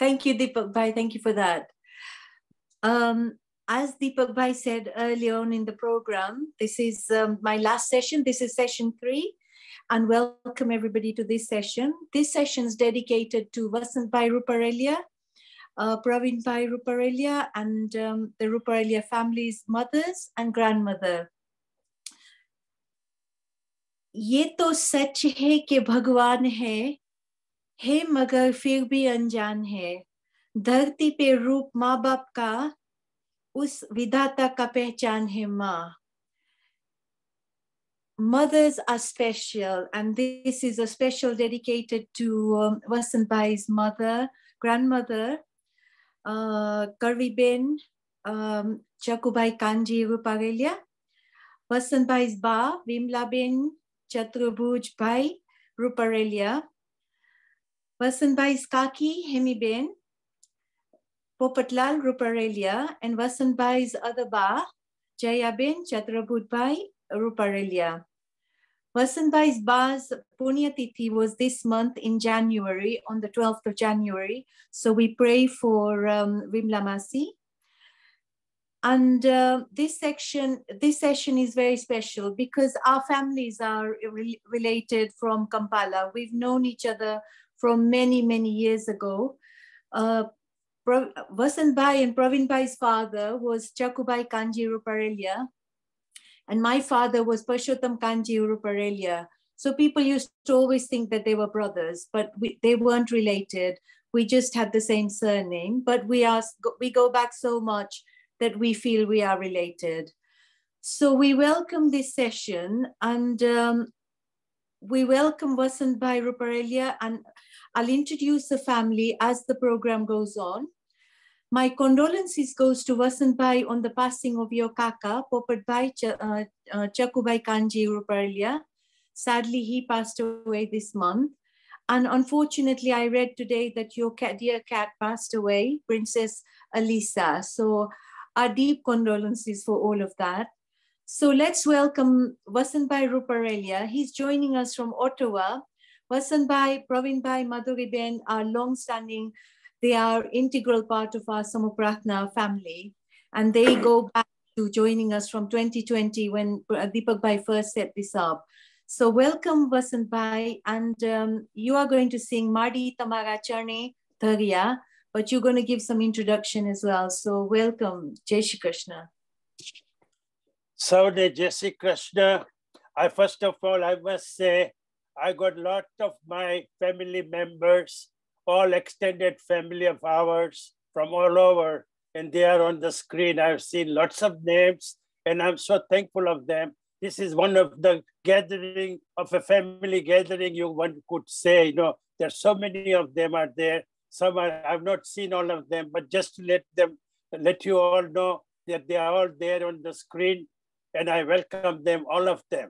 Thank you, Deepak Bhai. Thank you for that. Um, as Deepak Bhai said earlier on in the program, this is um, my last session. This is session three, and welcome everybody to this session. This session is dedicated to Vasant Bhai Ruparelia, uh, Praveen Bhai Ruparelia, and um, the Ruparelia family's mothers and grandmother. ये तो सच है कि भगवान है है मगर फिर भी अनजान है धरती पे रूप माँ बाप का उस विधाता का पहचान है माँ mothers are special and this is a special dedicated to um, Vasant Bhai's mother, grandmother, uh, Karviben, um, Chakubai Kanji Ruparelia, Vasant Bhai's ba, Vimlaben, Chaturabhuj Bhai Ruparelia, Vasant Bhai's kaki, Hemiben, Popatlal Ruparelia, and Vasant Bhai's other ba, Jayaben Chaturabhuj Bhai Ruparelia. Vasant Bhai's Ba's Punyatithi was this month in January, on the 12th of January. So we pray for um, Vimla Masi. And uh, this section, this session is very special because our families are re related from Kampala. We've known each other from many, many years ago. Uh, Vasant Bhai and Praveen Bhai's father was Chakubai Kanji Ruparelia, and my father was Purushottam Kanji Ruparelia. So people used to always think that they were brothers, but we, they weren't related. We just had the same surname, but we are we go back so much that we feel we are related. So we welcome this session and um, we welcome Vasant Bhai Ruparelia and I'll introduce the family as the program goes on. My condolences goes to Vasant Bhai on the passing of your kaka, Popat Bhai Ch uh, uh, Chakubai Kanji Ruparelia. Sadly, he passed away this month. And unfortunately, I read today that your cat, dear cat passed away, Princess Alisa. So our deep condolences for all of that. So let's welcome Vasant Bhai Ruparelia. He's joining us from Ottawa. Vasant Bhai, Praveen Bhai, Madhuri Ben are long-standing they are integral part of our Samupratna family. And they go back to joining us from 2020 when Deepak Bhai first set this up. So welcome Vasant Bhai. And um, you are going to sing Mardi Tamara Charne Thariya, but you're going to give some introduction as well. So welcome, Jai Shri Krishna. So Jai Shri Krishna, I first of all, I must say, I got a lot of my family members all extended family of ours from all over, and they are on the screen. I've seen lots of names, and I'm so thankful of them. This is one of the gathering of a family gathering, you one could say, you know, there's so many of them are there. Some are, I've not seen all of them, but just to let them, let you all know that they are all there on the screen, and I welcome them, all of them.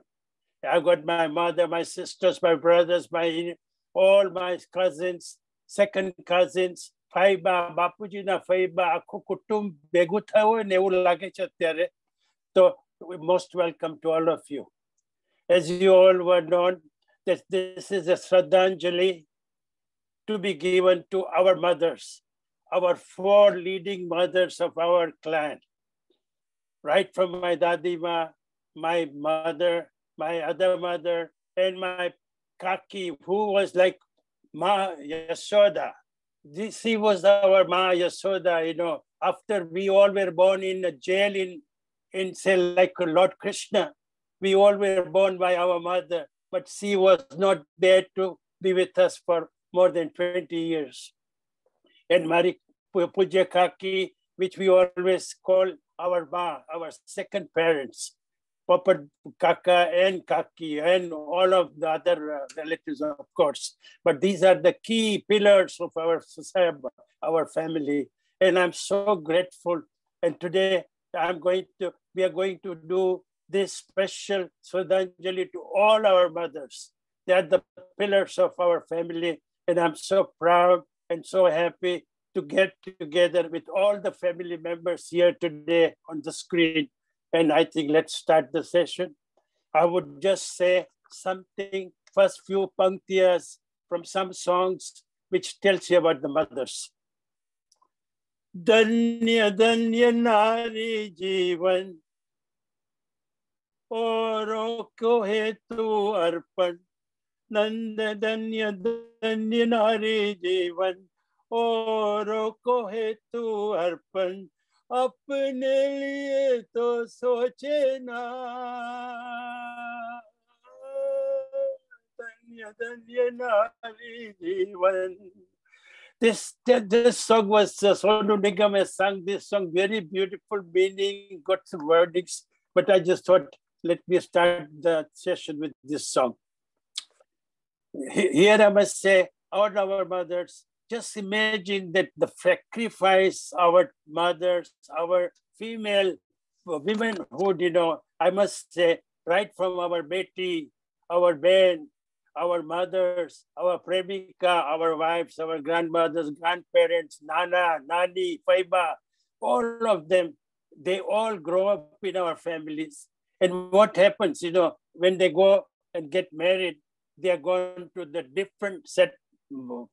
I've got my mother, my sisters, my brothers, my all my cousins, second cousins ફાઈબા બાપુજીના ફાઈબા આખું કુટુંબ ભેગું થયું હોય ને એવું લાગે છે અત્યારે તો most welcome to all of you. As you all were known, that this is a Shraddhanjali to be given to our mothers, our four leading mothers of our clan. Right from my dadima, my mother, my other mother, and my kaki, who was like Ma Yasoda. This he was our Ma Yasoda, you know. After we all were born in a jail in, in say like Lord Krishna, we all were born by our mother, but she was not there to be with us for more than 20 years. And Mari Puja Kaki, which we always call our Ma, our second parents. Papa Kaka and Kaki and all of the other uh, relatives, of course. But these are the key pillars of our society, our family. And I'm so grateful. And today I'm going to, we are going to do this special Shraddhanjali to all our mothers. They are the pillars of our family. And I'm so proud and so happy to get together with all the family members here today on the screen and I think let's start the session. I would just say something, first few punctias from some songs which tells you about the mothers. धन्य धन्य नारी जीवन औरों को हेतु अर्पण नंद धन्य धन्य नारी जीवन औरों को हेतु अर्पण अपने लिए तो सोचे ना धन्य धन्य नारी जीवन this this song was uh, Sonu Nigam has sung this song, very beautiful meaning, got some wordings. But I just thought, let me start the session with this song. Here I must say, all our mothers, just imagine that the sacrifice our mothers, our female womenhood, you know, I must say, right from our Betty, our Ben, our mothers, our premika, our wives, our grandmothers, grandparents, nana, nani, faiba, all of them, they all grow up in our families. And what happens, you know, when they go and get married, they are going to the different set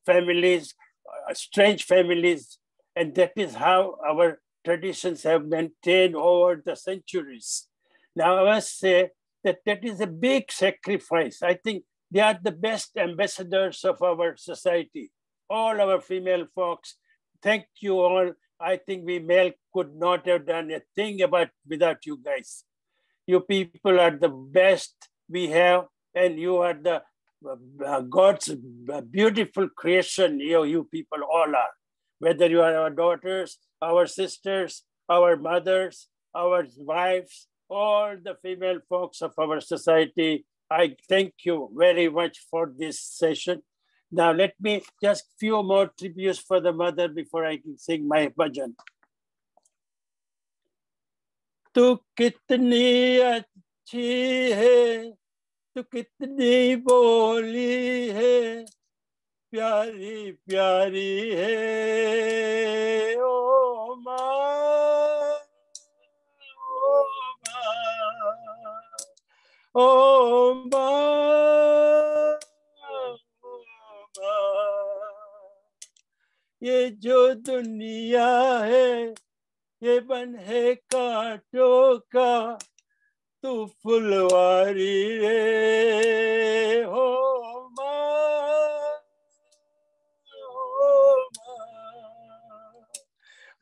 families, uh, strange families. And that is how our traditions have maintained over the centuries. Now, I must say that that is a big sacrifice. I think they are the best ambassadors of our society. All our female folks, thank you all. I think we male could not have done a thing about without you guys. You people are the best we have, and you are the uh, God's beautiful creation. You, you people all are. Whether you are our daughters, our sisters, our mothers, our wives, all the female folks of our society, I thank you very much for this session. Now let me just few more tributes for the mother before I can sing my bhajan. तू कितनी अच्छी है तू कितनी बोली है? प्यारी प्यारी है। ओ माँ Oh, माँ। ये जो दुनिया है ये बन है कांटों का। तू फुलवारी रे हो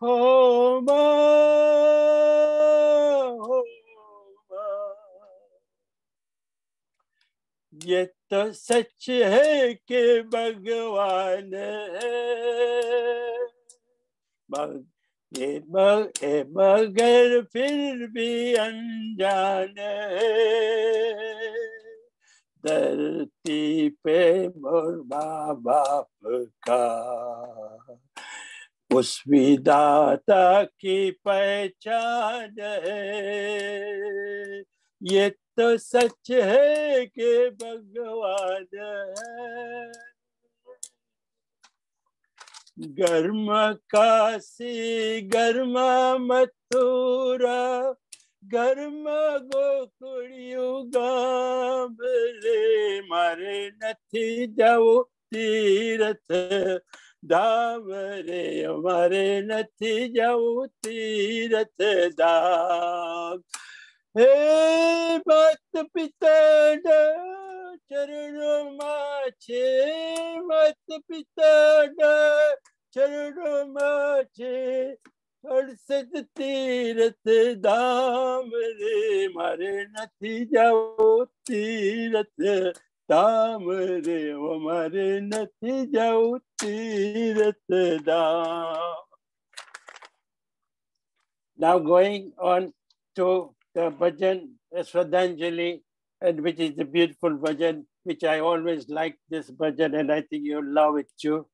हो ये तो सच है कि भगवान है। ये मगर फिर भी अनजान। धरती पे मोर माँ बाप का। उस विदाता की पहचान है। ये तो सच है कि भगवान है। गर्म काशी गर्म मथुरा, गर्म गोकुड़ियो गांबरे मारे नथी जाओ तीरथ धाम रे मारे नथी जाओ तीरथ धाम हे मत पिता चरणों माछे मत पिता Now going on to the bhajan Swadhanjali, and which is the beautiful bhajan, which I always like this bhajan, and I think you'll love it too.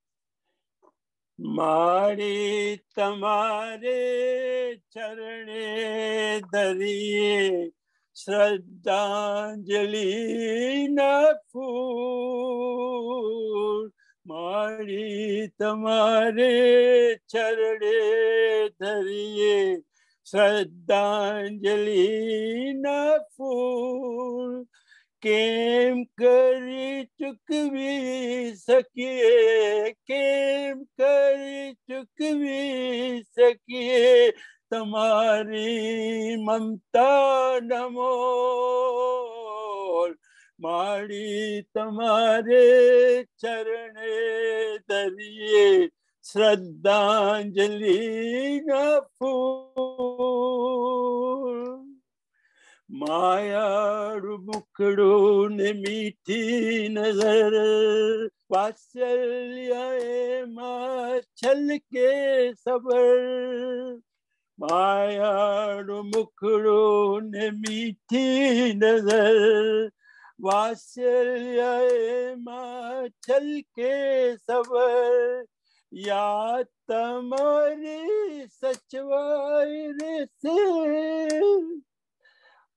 मारी तमारे चरणे धरिए श्रद्धांजलि न फूल मारी तमारे चरणे धरिए श्रद्धांजलि न फूल केम करी चुकवी सकिए, केम करी चुकवी सकिए, तुम्हारी ममता नमो माड़ी तुम्हारे चरण दरिए श्रद्धांजलि न फूल। मायाड़ मुखड़ो ने मीठी नज़र, वात्सल्य माछल के सबर। मायाड़ मुखड़ो ने मीठी नज़र, वात्सल्य माचल के सबर। या तमरी सचवार से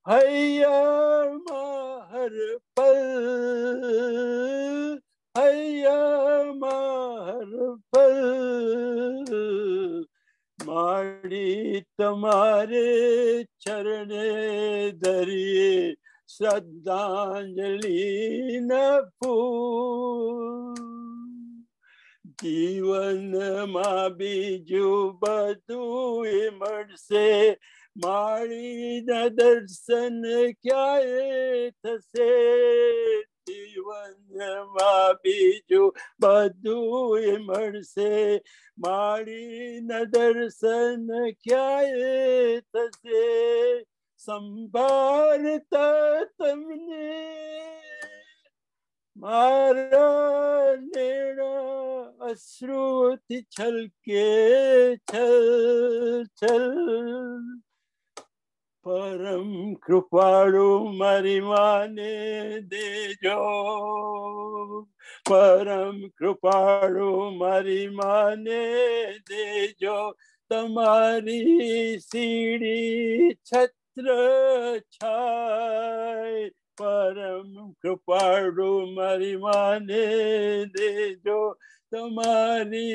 हैया हर पल हैया हर पल। माड़ी तुम्हारे चरणे दरिए श्रद्धांजलि न जीवन माँ बीजू बधू इमड़ से દર્શન ક્યાંય થશે જીવનમાં બીજું બધું એ મળશે માળીના દર્શન ક્યાંય થશે સંભાળતા તમને મારા નેણા અશ્રુથી છલકે છલ છલ परम कृपाणु मरिमाने देजो परम कृपाणु मरिमाने देजो तुम्हारी सीढ़ी छत्र छाय परम कृपाणु मरिमाने देजो तुम्हारी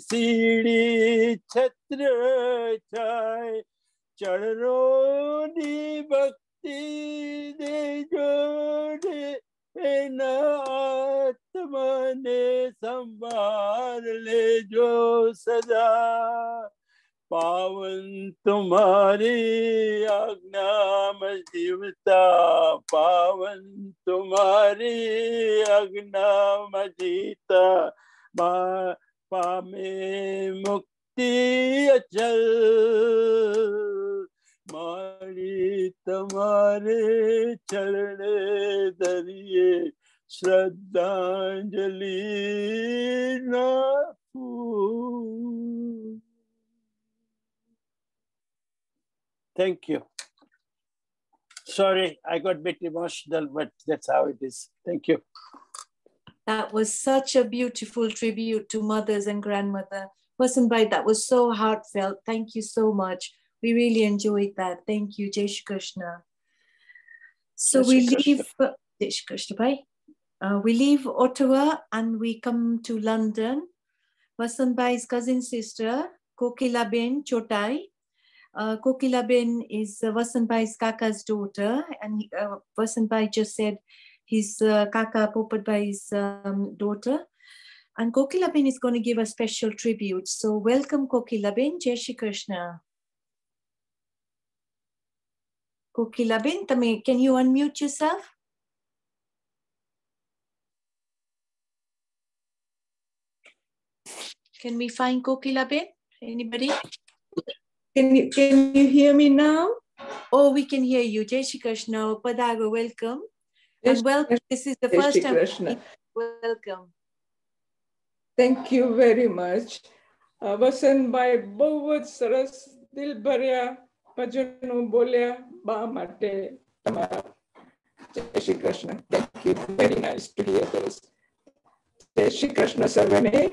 सीढ़ी छत्र छाय चरणों दी भक्ति दे जोड़े न आत्मा ने संभाल ले जो सदा पावन तुम्हारी आज्ञा में जीवता, पावन तुम्हारी आज्ञा में जीता। पामे मुक्ति अचल। मारी तुम्हारे चरणे दरिए श्रद्धांजलि ना Thank you. Sorry, I got a bit emotional, but that's how it is. Thank you. That was such a beautiful tribute to mothers and grandmother. Wasanbai, that was so heartfelt. Thank you so much. We really enjoyed that. Thank you, Jai Shri Krishna. So Jai we Krishna. leave, uh, Jai Shri Krishna, bhai. Uh, we leave Ottawa and we come to London. Vasanbhai's cousin sister, Kokila Ben Chotai. Uh, Kokila Ben is uh, Vasanbhai's Kaka's daughter, and uh, Vasanbhai just said his uh, Kaka Popadbhai's um, daughter. And Kokila Ben is going to give a special tribute. So welcome, Kokila Ben. Jai Shri Krishna. Kokila Ben, tame, can you unmute yourself? Can we find Kokila Ben? Anybody? Can you can you hear me now? Oh, we can hear you. Jai Shri Krishna. Padago, welcome. Jai And Shri welcome. This is the Jai first Shri time. Krishna. Welcome. Thank you very much. Uh, Vasantbhai બહુ જ સરસ દિલ ભર્યા ભજનો બોલ્યા બા માટે તમારા જય Shri Krishna thank you very nice to hear this જય શ્રી કૃષ્ણ સર્વને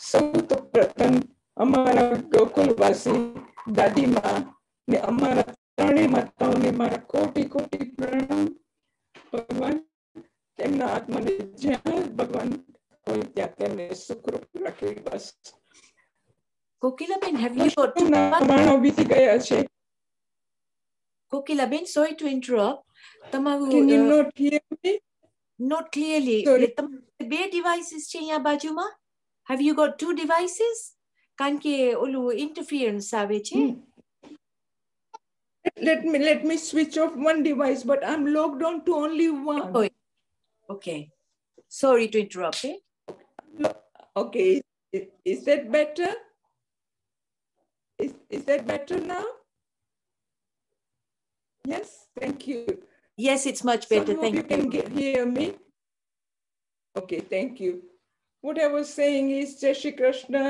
સૌ તો પ્રથમ અમારા ગોકુલવાસી દાદીમા ને અમારા ત્રણેય માતાઓને મારા કોટી કોટી પ્રણામ ભગવાન તેમના આત્માને જ્યાં ભગવાન હોય ત્યાં તેમને સુખરૂપ રાખે બસ Kokila Ben, have you got વર્ષોના પ્રમાણો વીતી ગયા છે Kokila Ben, sorry to interrupt. તમારું Can you uh, not hear me? not clearly Sorry. એટલે તમારે બે devices છે અહીંયા બાજુમાં have you got two devices કારણ કે ઓલું interference આવે છે Hmm. Let me let me switch off one device, but I'm logged on to only one. Oh, okay sorry to interrupt eh? Okay, is, is that better? Is, is that better now? Yes, thank you. yes it's much better Some of thank you you can get, hear me. Okay, thank you. What I was saying is, Jai Shri Krishna,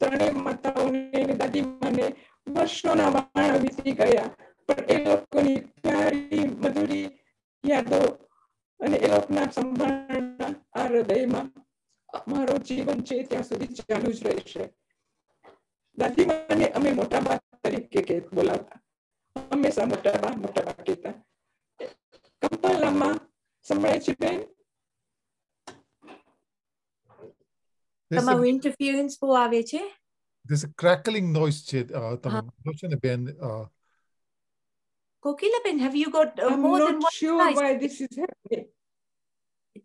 ત્રણેય માતાઓને અને દાદીમાને વર્ષોના વાણા વીતી ગયા પણ એ લોકોની પ્યારી મધુરી યાદો અને એ લોકોના સંભાળના આ હૃદયમાં અમારો જીવન છે ત્યાં સુધી ચાલુ જ રહેશે દાદીમાને અમે મોટા બા તરીકે કે બોલાવતા હંમેશા મોટા બા મોટા બા કહેતા કંપાલામાં સંભળાય છે બેન There's તમારું a, interference બહુ આવે છે there's a crackling noise છે અ, તમે હા. બોલો છો ને બેન અ, Kokilaben have you got uh, I'm more than not one sure device why this is happening.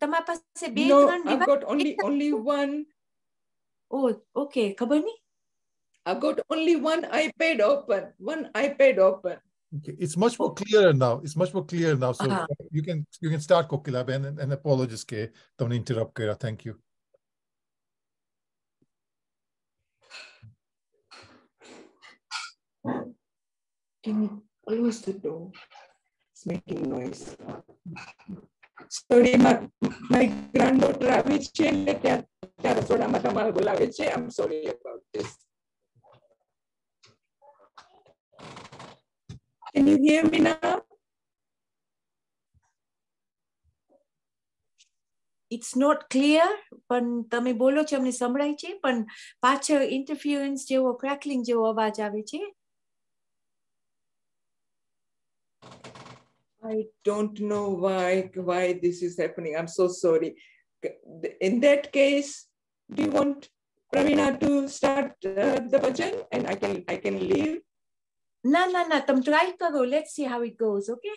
તમારા પાસે બે No, ત્રણ I've device got only only one. oh okay ખબર નહીં I've got only one iPad open. One iPad open. okay, it's much more clearer now it's much more clear now so Uh-huh. uh, you can you can start Kokila Ben and, and apologies કે તમને interrupt કર્યા thank you Can you close the door? It's making noise. Sorry, my, my granddaughter આવી છે એટલે ત્યાં ત્યાં રસોડામાં તમારે બોલાવે છે. I'm sorry about this. Can you hear me now? it's not clear પણ તમે બોલો છો અમને સંભળાય છે પણ પાછળ interference જેવો crackling જેવો અવાજ આવે છે I don't know why why this is happening. I'm so sorry. In that case, do you want Pravina to start uh, the bhajan and I can I can leave? ના ના ના તમે try કરો let's see how it goes okay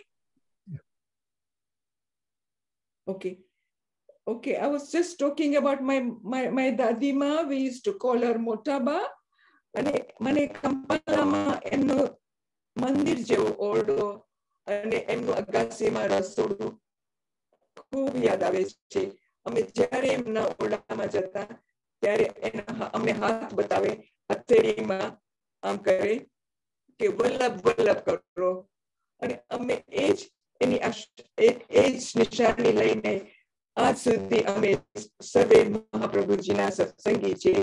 Okay. Okay, I was just talking about my my my dadima. We used to call her Motaba. અને મને કંપાલામાં એમનું મંદિર જેવો ઓરડો અને એમનું અગાસીમાં રસોડું ખૂબ યાદ આવે છે અમે જ્યારે એમના ઓરડામાં જતા ત્યારે એના હા- અમને હાથ બતાવે હથેળીમાં આમ કરે કે વલ્લભ વલ્લભ કરો. અને અમે એ જ એની એ જ નિશાની લઈને આજ સુધી અમે સર્વે મહાપ્રભુજીના સત્સંગી છે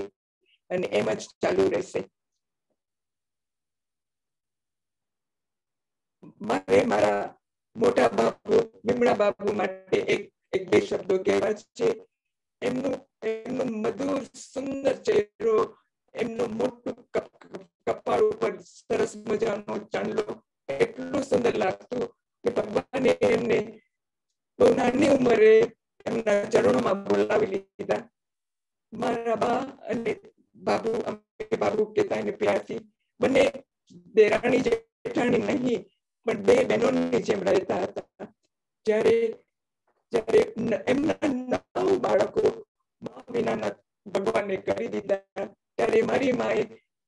અને એમ જ ચાલુ રહેશે. મારે મારા મોટા બાપુ લીમડા બાપુ માટે એક એક બે શબ્દો કહેવા છે. એમનું એમનું મધુર, સુંદર ચહેરો, એમનું મોટું કપાળ ઉપર સરસ મજાનો ચાંદલો એટલું સુંદર લાગતું કે ભગવાને એમને બહુ નાની ઉંમરે એમના ચરણોમાં બોલાવી લીધા મારા બા અને બાબુ અમે બાબુ કહેતા એને પ્યારથી બંને દેરાણી જેઠાણી નહીં પણ બે બહેનોની જેમ રહેતા હતા જ્યારે જ્યારે ન- એમના નવ બાળકો મા વિનાના ભગવાને કરી દીધા ત્યારે મારી માએ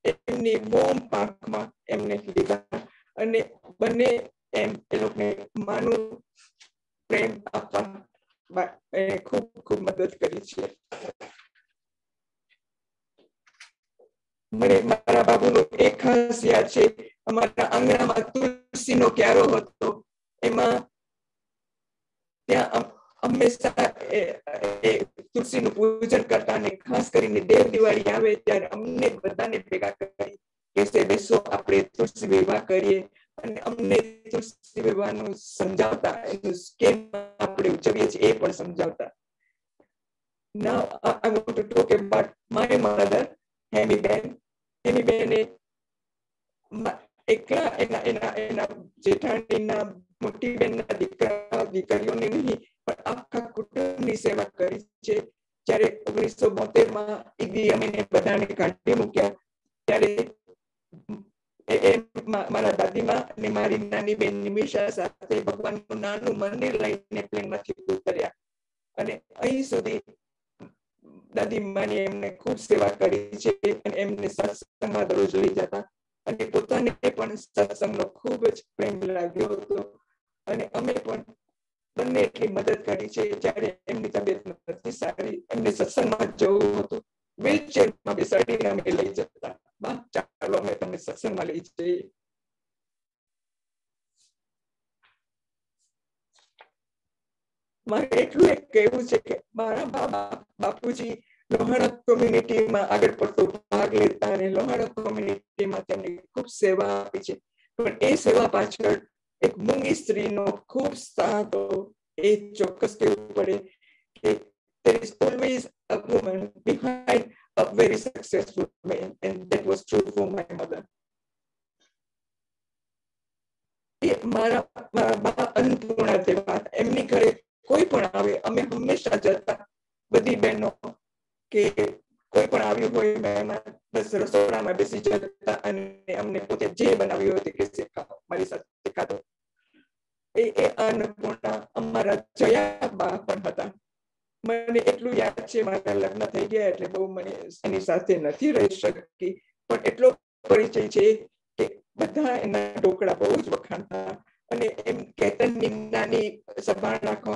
એમની મોમ પાંખમાં એમને લીધા અને બંને એમ એ લોકોને માનું પ્રેમ આપવા ખૂબ ખૂબ મદદ કરી છે. મને મારા બાબુનું એક ખાસ યાદ છે. અમારા આંગણામાં તુલસીનો ક્યારો હતો. એમાં ત્યાં હંમેશા એ- એ તુલસીનું પૂજન કરતા અને ખાસ કરીને દેવ દિવાળી આવે ત્યારે અમને બધાને ભેગા કરી કહેશે બેસો આપણે તુલસી વિવાહ કરીએ અને અમને તુલસી વિવાહનું સમજાવતા એનું કેમ આપણે ઉજવીએ છીએ એ પણ સમજાવતા Now I I want to talk about my mother, Hemi Ben. Hemi બેને મ- એકલા એના એના એના જેઠાણીના મોટી બેનના દીકરા, દીકરીઓની નહીં, પણ આખા કુટુંબની સેવા કરી છે. જ્યારે ઓગણીસો બોતેરમાં ઈદી અમીને બધાને કાઢી મૂક્યા, ત્યારે મારા દાદીમાં અને મારી નાની બેન નિમિષા સાથે ભગવાનનું નાનું મંદિર લઈને પ્લેનમાંથી ઉતર્યા. અને અહીં સુધી દાદી માની એમને ખૂબ સેવા કરી છે અને એમને સત્સંગમાં દરરોજ લઈ જતા. અને પોતાને પણ સત્સંગનો ખૂબ જ પ્રેમ લાગ્યો હતો. અને અમે પણ બંને એટલી મદદ કરી છે જ્યારે એમની તબિયત નથી સારી, એમને સત્સંગમાં જવું હતું. વ્હીલચેરમાં બેસાડીને અમે લઈ જતા. બા ચાલો અમે તમને સત્સંગમાં લઈ જઈએ. મારે એટલું એક કહેવું છે કે મારા બાબા, બાપુજી લોહાણા કોમ્યુનિટીમાં આગળ પડતો ભાગ લેતા અને લોહાણા કોમ્યુનિટીમાં તેમની ખૂબ સેવા આપી છે. પણ એ સેવા પાછળ એક મૂંગી સ્ત્રીનો ખૂબ સાથ એ ચોક્કસ કહેવું પડે કે there is always a woman behind a very successful man and that was true for my mother મારા મારા બા અન્નપૂર્ણા જેવા એમની ઘરે કોઈ પણ આવે અમે હંમેશા જતા બધી બહેનો કે કોઈ પણ આવ્યું હોય મહેમાન બસ રસોડામાં બેસી જતા અને અમને પોતે જે બનાવ્યું હતું કે શીખાવો મારી સાથે શીખાતો એ અન્નપૂર્ણા અમારા જયા બા પણ હતા. મને એટલું યાદ છે, મારા લગ્ન થઈ ગયા એટલે બહુ મને એની સાથે નથી રહી શકી. પણ એટલો પરિચય છે કે બધા એના ઢોકળા બહુ જ વખાણતા અને એમ કેતન નાની સંભાળ રાખવા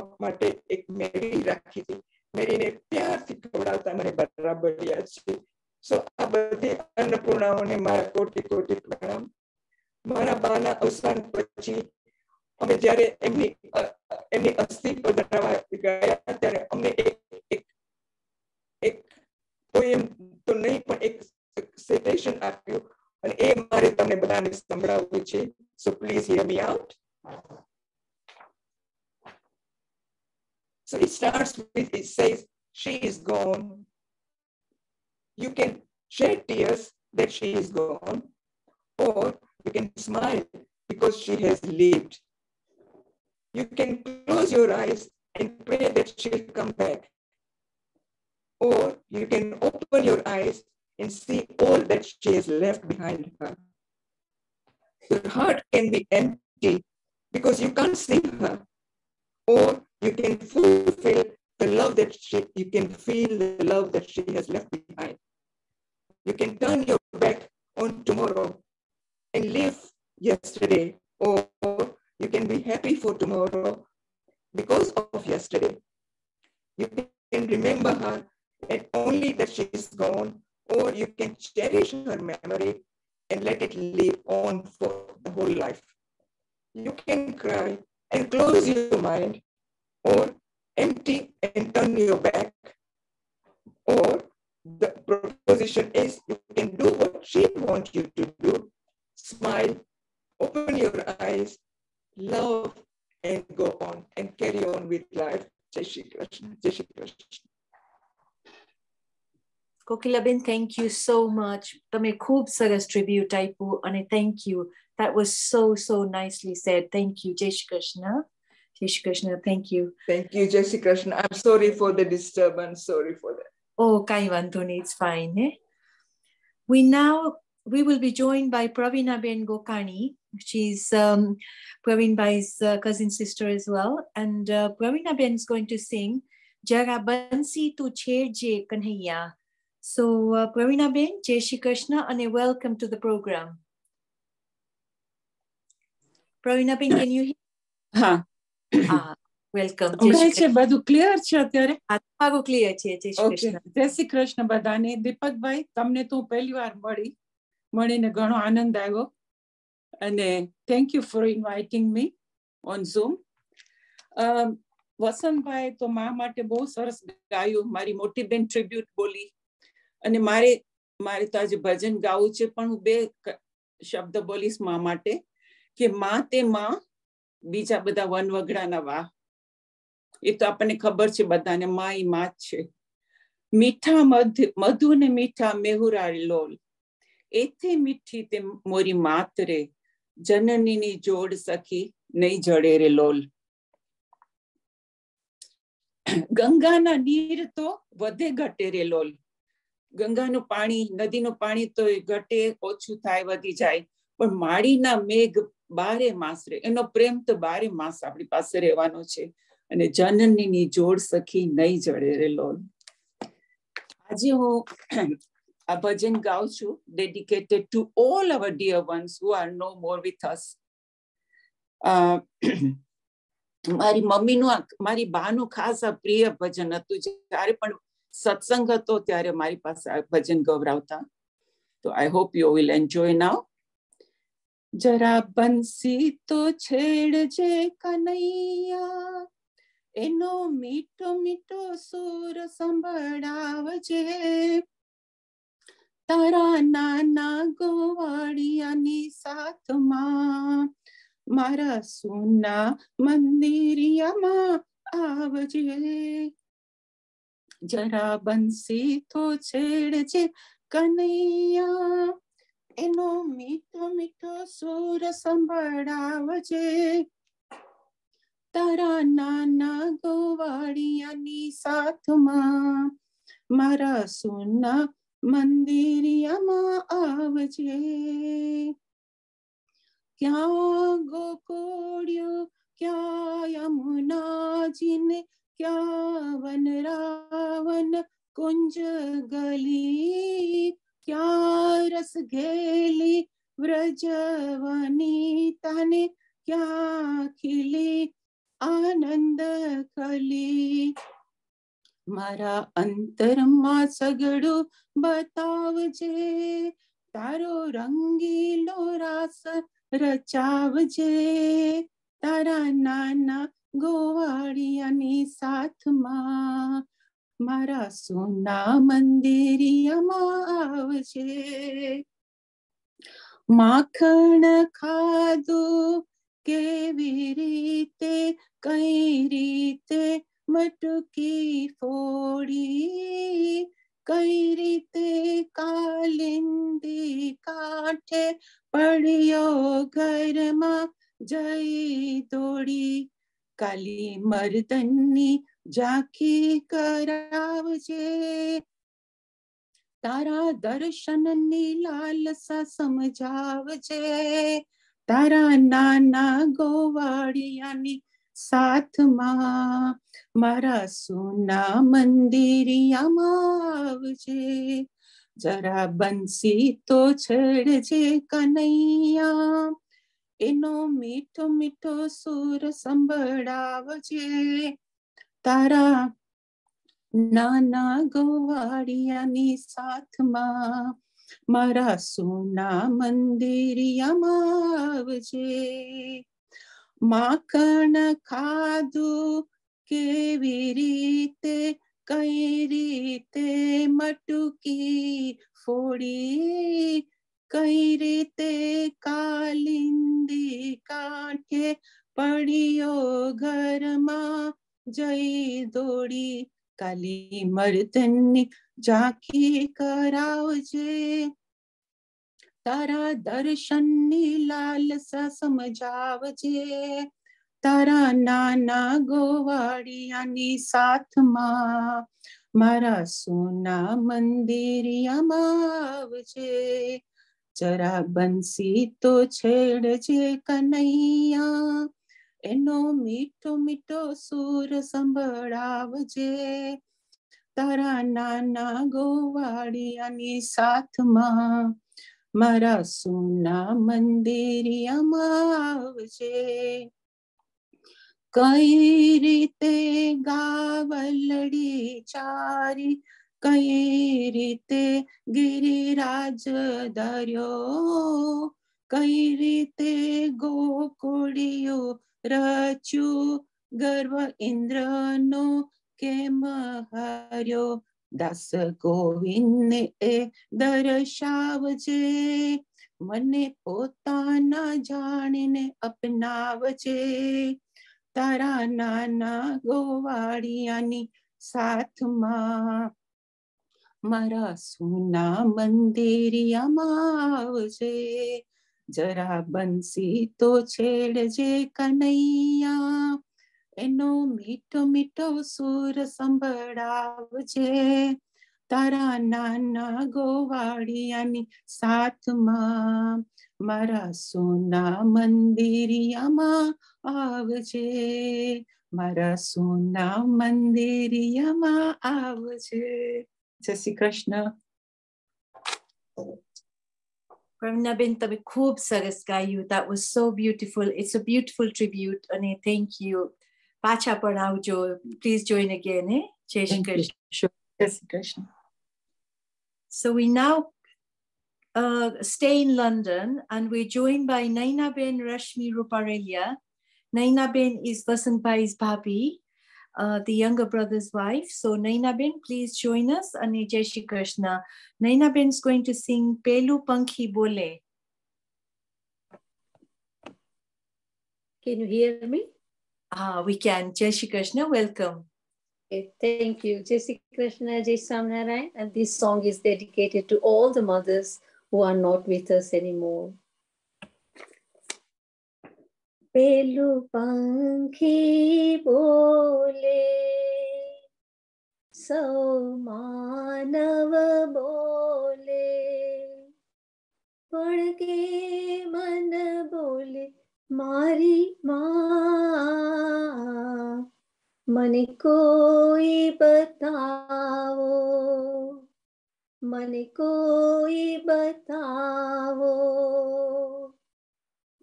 Kokilaben thank you so much તમે ખૂબ સરસ ટ્રિબ્યુટ આપ્યું અને thank you that was so so nicely said thank you jai shri krishna jai shri krishna thank you Thank you, Jai Shri Krishna. I'm sorry for the disturbance. Sorry for that. oh kai vandhuni it's fine eh? we now we will be joined by pravina ben gokani she's um, praveen bai's uh, cousin sister as well and uh, pravina ben is going to sing jara bansi tu chherje kanhaiya so uh, pravina ben jai shri krishna and welcome to the program pravina ben can you hear હા ah, welcome jai સંભળાય shri છે બધું clear છે અત્યારે krishna તમારું clear છે જય Shri okay Krishna જય શ્રી કૃષ્ણ બધાને દીપકભાઈ તમને તો હું પહેલી વાર મળી મળીને ઘણો આનંદ આવ્યો અને thank you for inviting me on Zoom Vasantbhai તો મા માટે બહુ સરસ ગાયું મારી મોટી બેન ટ્રિબ્યુટ બોલી અને મારે મારે તો આજે ભજન ગાવું છે, પણ હું બે શબ્દ બોલીશ મા માટે કે મા તે માં, બીજા બધા વનવગડાના વાહ. એ તો આપણને ખબર છે બધાને, મા એ માં છે. મીઠા મધ, મધુ ને મીઠા મેહુરા લોલ. એથી મીઠી તે મોરી માત રે જનનીની જોડ સખી નહીં જડે રે લોલ. ગંગાના નીર તો વધે ઘટે રે લોલ. ગંગાનું પાણી, નદીનું પાણી તો ઘટે, ઓછું થાય, વધી જાય. પણ માળીના મેઘ બારે માસ રે, એનો પ્રેમ તો બારે માસ આપણી પાસે રહેવાનો છે. અને જનની જોડ સખી નહીં જડે રે લોલ. આજે હું આ ભજન ગાઉં છું dedicated to all our dear ones who are no more with us મારી મમ્મીનું મારી બાનું ખાસ આ પ્રિય ભજન હતું, જ્યારે પણ સત્સંગ હતો ત્યારે મારી પાસે ભજન ગૌરાવતા. તો I hope you will enjoy now જરા બંસી તો છેડજે કનૈયા. એનો મીઠો મીઠો સુર સંભળાવજે. તારા નાના ગોવાળિયાની સાથમાં મારા સોના મંદિરિયામાં આવજે. જરા બંસી તો છેડજે કનૈયા એનો મીઠો મીઠો સુર સંભળાવજે તારા નાના ગોવાળિયાની સાથમાં મારા સોના મંદિરિયામાં આવજે ક્યાં ગોકોળ્યો ક્યાં યમુનાજીને ક્યાં વનરાવન કુંજ ગલી ક્યાં રસ ગેલી વ્રજવની તને ક્યાં ખીલી આનંદ કલી મારા અંતરમાં સગડું બતાવજે તારો રંગીલો રાસ રચાવજે તારા નાના ગોવાળિયાની સાથમાં મારા સોના મંદિરિયામાં આવજે માખણ ખાધું કેવી રીતે કઈ રીતે મટકી ફોડી કઈ રીતે કાલિંદી કાંઠે પડ્યો ઘરમાં જઈ દોડી કાલી મર્દનની ઝાંખી કરાવજે તારા દર્શનની લાલસા સમજાવજે તારા નાના ગોવાળિયાની સાથમાં મારા સોના મંદિરિયામાં આવજે જરા બંસી તો છેડજે કનૈયા એનો મીઠો મીઠો સુર સંભળાવજે. તારા નાના ગોવાળિયાની સાથમાં મારા સોના મંદિરિયામાં આવજે માખણ ખાધું કેવી રીતે, કઈ રીતે, મટુકી ફોડી કઈ રીતે કાલિંદી કાંઠે પડ્યો ઘરમાં જઈ દોડી કાલી મર્દનની ઝાંખી કરાવજે તારા દર્શનની લાલસા સમજાવજે તારા નાના ગોવાળિયાની સાથમાં મારા સોના મંદિરિયામાં આવજે જરા બંસી તો છેડજે કનૈયા એનો મીઠો મીઠો સુર સંભળાવજે તારા નાના ગોવાળિયાની સાથમાં મારા સોના મંદિરિયામાં આવજે કઈ રીતે ગાવલડી ચારી કઈ રીતે ગિરિરાજ દર્યો? કઈ રીતે ગોકુળિયો રચ્યું? ગર્વ ઇન્દ્રનો કેમ હર્યો? દાસ ગોવિંદને એ દર્શાવજે. મને પોતાના જાણીને અપનાવજે. તારા નાના ગોવાળિયાની સાથમાં મારા સોના મંદિરિયામાં આવજે જરા બંસી તો છેડજે કનૈયા. એનો મીઠો મીઠો સુર સંભળાવજે, તારા નાના ગોવાળિયાની સાથમાં મારા સોના મંદિરિયામાં આવજે મારા સોના મંદિરિયામાં આવજે जय Krishna. Krishna Ramna Binta Khub That was so beautiful. It's a beautiful tribute. Ani, thank you. Pacha Paraujo, please join again. Eh? Jai Krishna. Sure. Yes, Krishna. So we now uh, stay in London and we're joined by Naina Ben Rashmi Ruparelia. Naina Ben is Vasanbai's Bhabi uh, the younger brother's wife. So Naina Ben, please join us. And Jai Shri Krishna. Naina Ben is going to sing Pelu Pankhi Bole. Can you hear me? Ah, we can. Jai Shri Krishna, welcome. Okay, thank you. Jai Shri Krishna, Jai Samnarayan. And this song is dedicated to all the mothers who are not with us anymore. पेलू पंखी बोले, सौ मानव बोले। पढ़ के मन बोले, मारी माँ, मन कोई बताओ मन कोई बताओ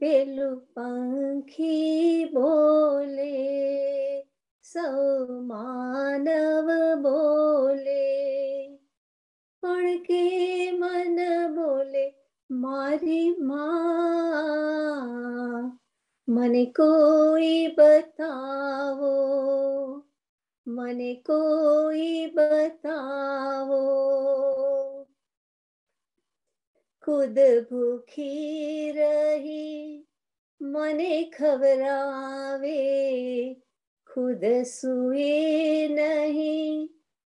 પેલું પંખી બોલે સૌ માનવ બોલે પણ કે મન બોલે મારી મા મને કોઈ બતાવો મને કોઈ બતાવો खुद भूखी रही, मने खबरावे। खुद सुए नहीं,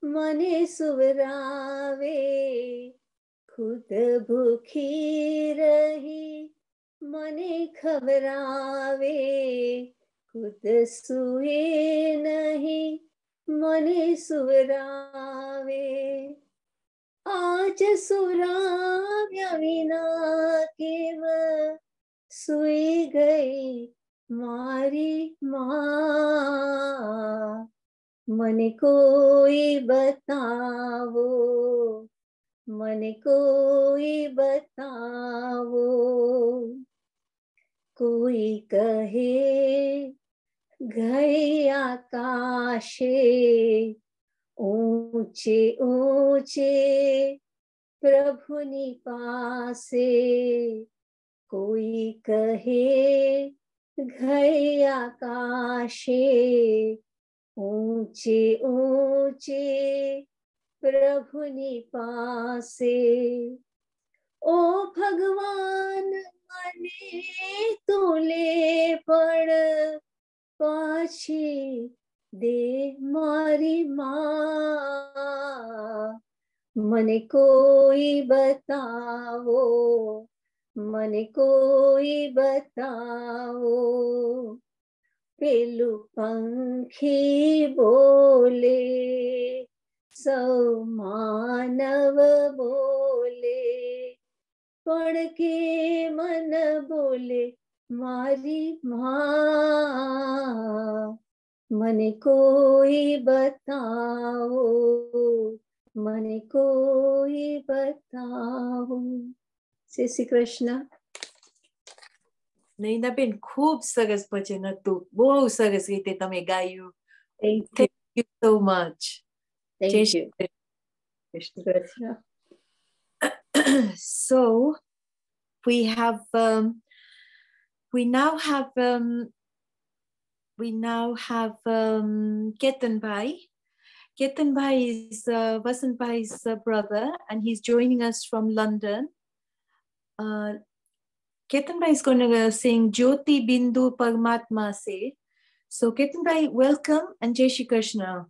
मने सुवरावे। खुद भूखी रही, मने खबरावे। खुद सुए नहीं, मने सुवरावे। आज सुराम्यविना केव सुई गई मारी माँ। मन कोई बताओ मन कोई बताओ कोई कहे गई आकाशे ऊँचे ऊँचे प्रभु निपासे, कोई कहे घय आकाशे, ऊँचे ऊँचे प्रभु निपासे। ओ भगवान, मने तूले पड़ पाछी दे मारी माँ। मन कोई बताओ, मन कोई बताओ। पेलू पंखी बोले, सौ मानव बोले। पण के मन बोले, मारी माँ। મને કોઈ બતાવો મને કોઈ બતાવો જય શ્રી કૃષ્ણ નૈનાબેન ખૂબ સરસ ભજન હતું બહુ સરસ રીતે તમે ગાયું thank thank you so much thank જય યુ શ્રી જય Shri Krishna so we have um, we now have um, we now have um, Ketan Bhai is uh, Vasant Bhai's uh, brother, and he's joining us from London. Uh, Ketan Bhai is going to sing Jyoti Bindu Paramatma Se. So, Ketan Bhai, welcome and Jai Krishna.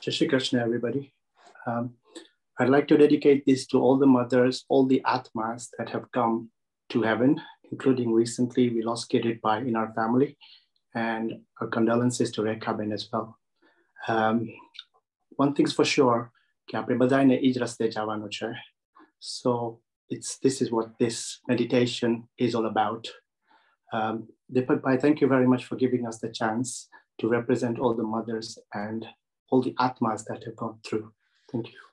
Jai Krishna, everybody. Um, I'd like to dedicate this to all the mothers, all the Atmas that have come to heaven, including recently we lost Kirit Bai in our family, and our condolences to Rekha Ben as well. Um, one thing's for sure, કે આપણે બધાને એ જ રસ્તે જવાનું છે સો it's this is what this meditation is all about. Um, Dipak Bhai, thank you very much for giving us the chance to represent all the mothers and all the atmas that have gone through. Thank you.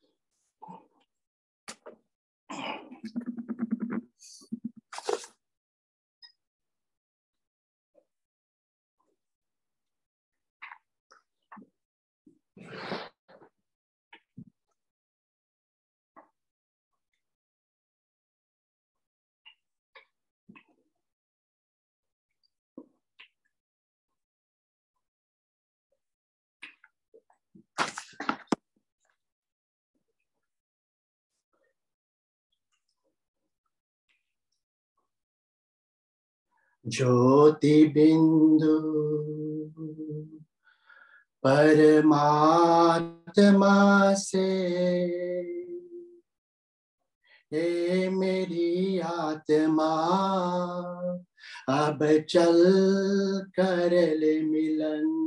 ज्योति बिंदु परमात्मा से हे मेरी आत्मा, अब चल कर ले मिलन।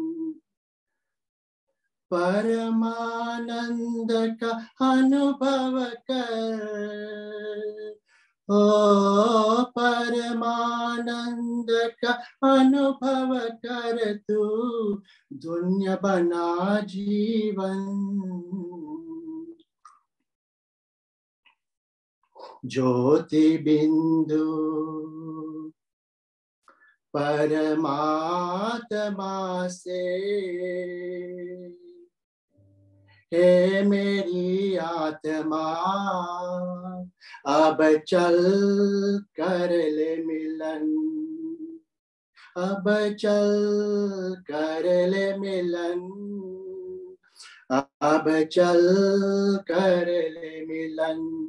परमानंद का अनुभव कर ओ परमानंद का अनुभव कर तू दुनिया बना जीवन। ज्योति बिंदु परमात्मा से। हे मेरी आत्मा, अब चल कर ले मिलन। अब चल कर ले मिलन। अब चल कर ले मिलन।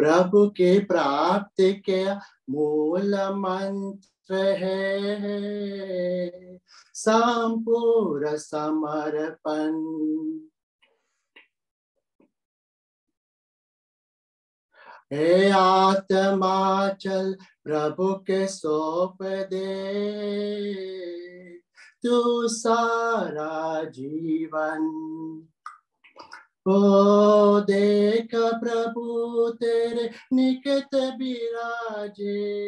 प्रभु के प्राप्ति के मूल मंत्र है संपूर्ण समर्पण हे आत्मा चल प्रभु के सौंप दे तू सारा जीवन। ओ देख प्रभु तेरे निकट विराजे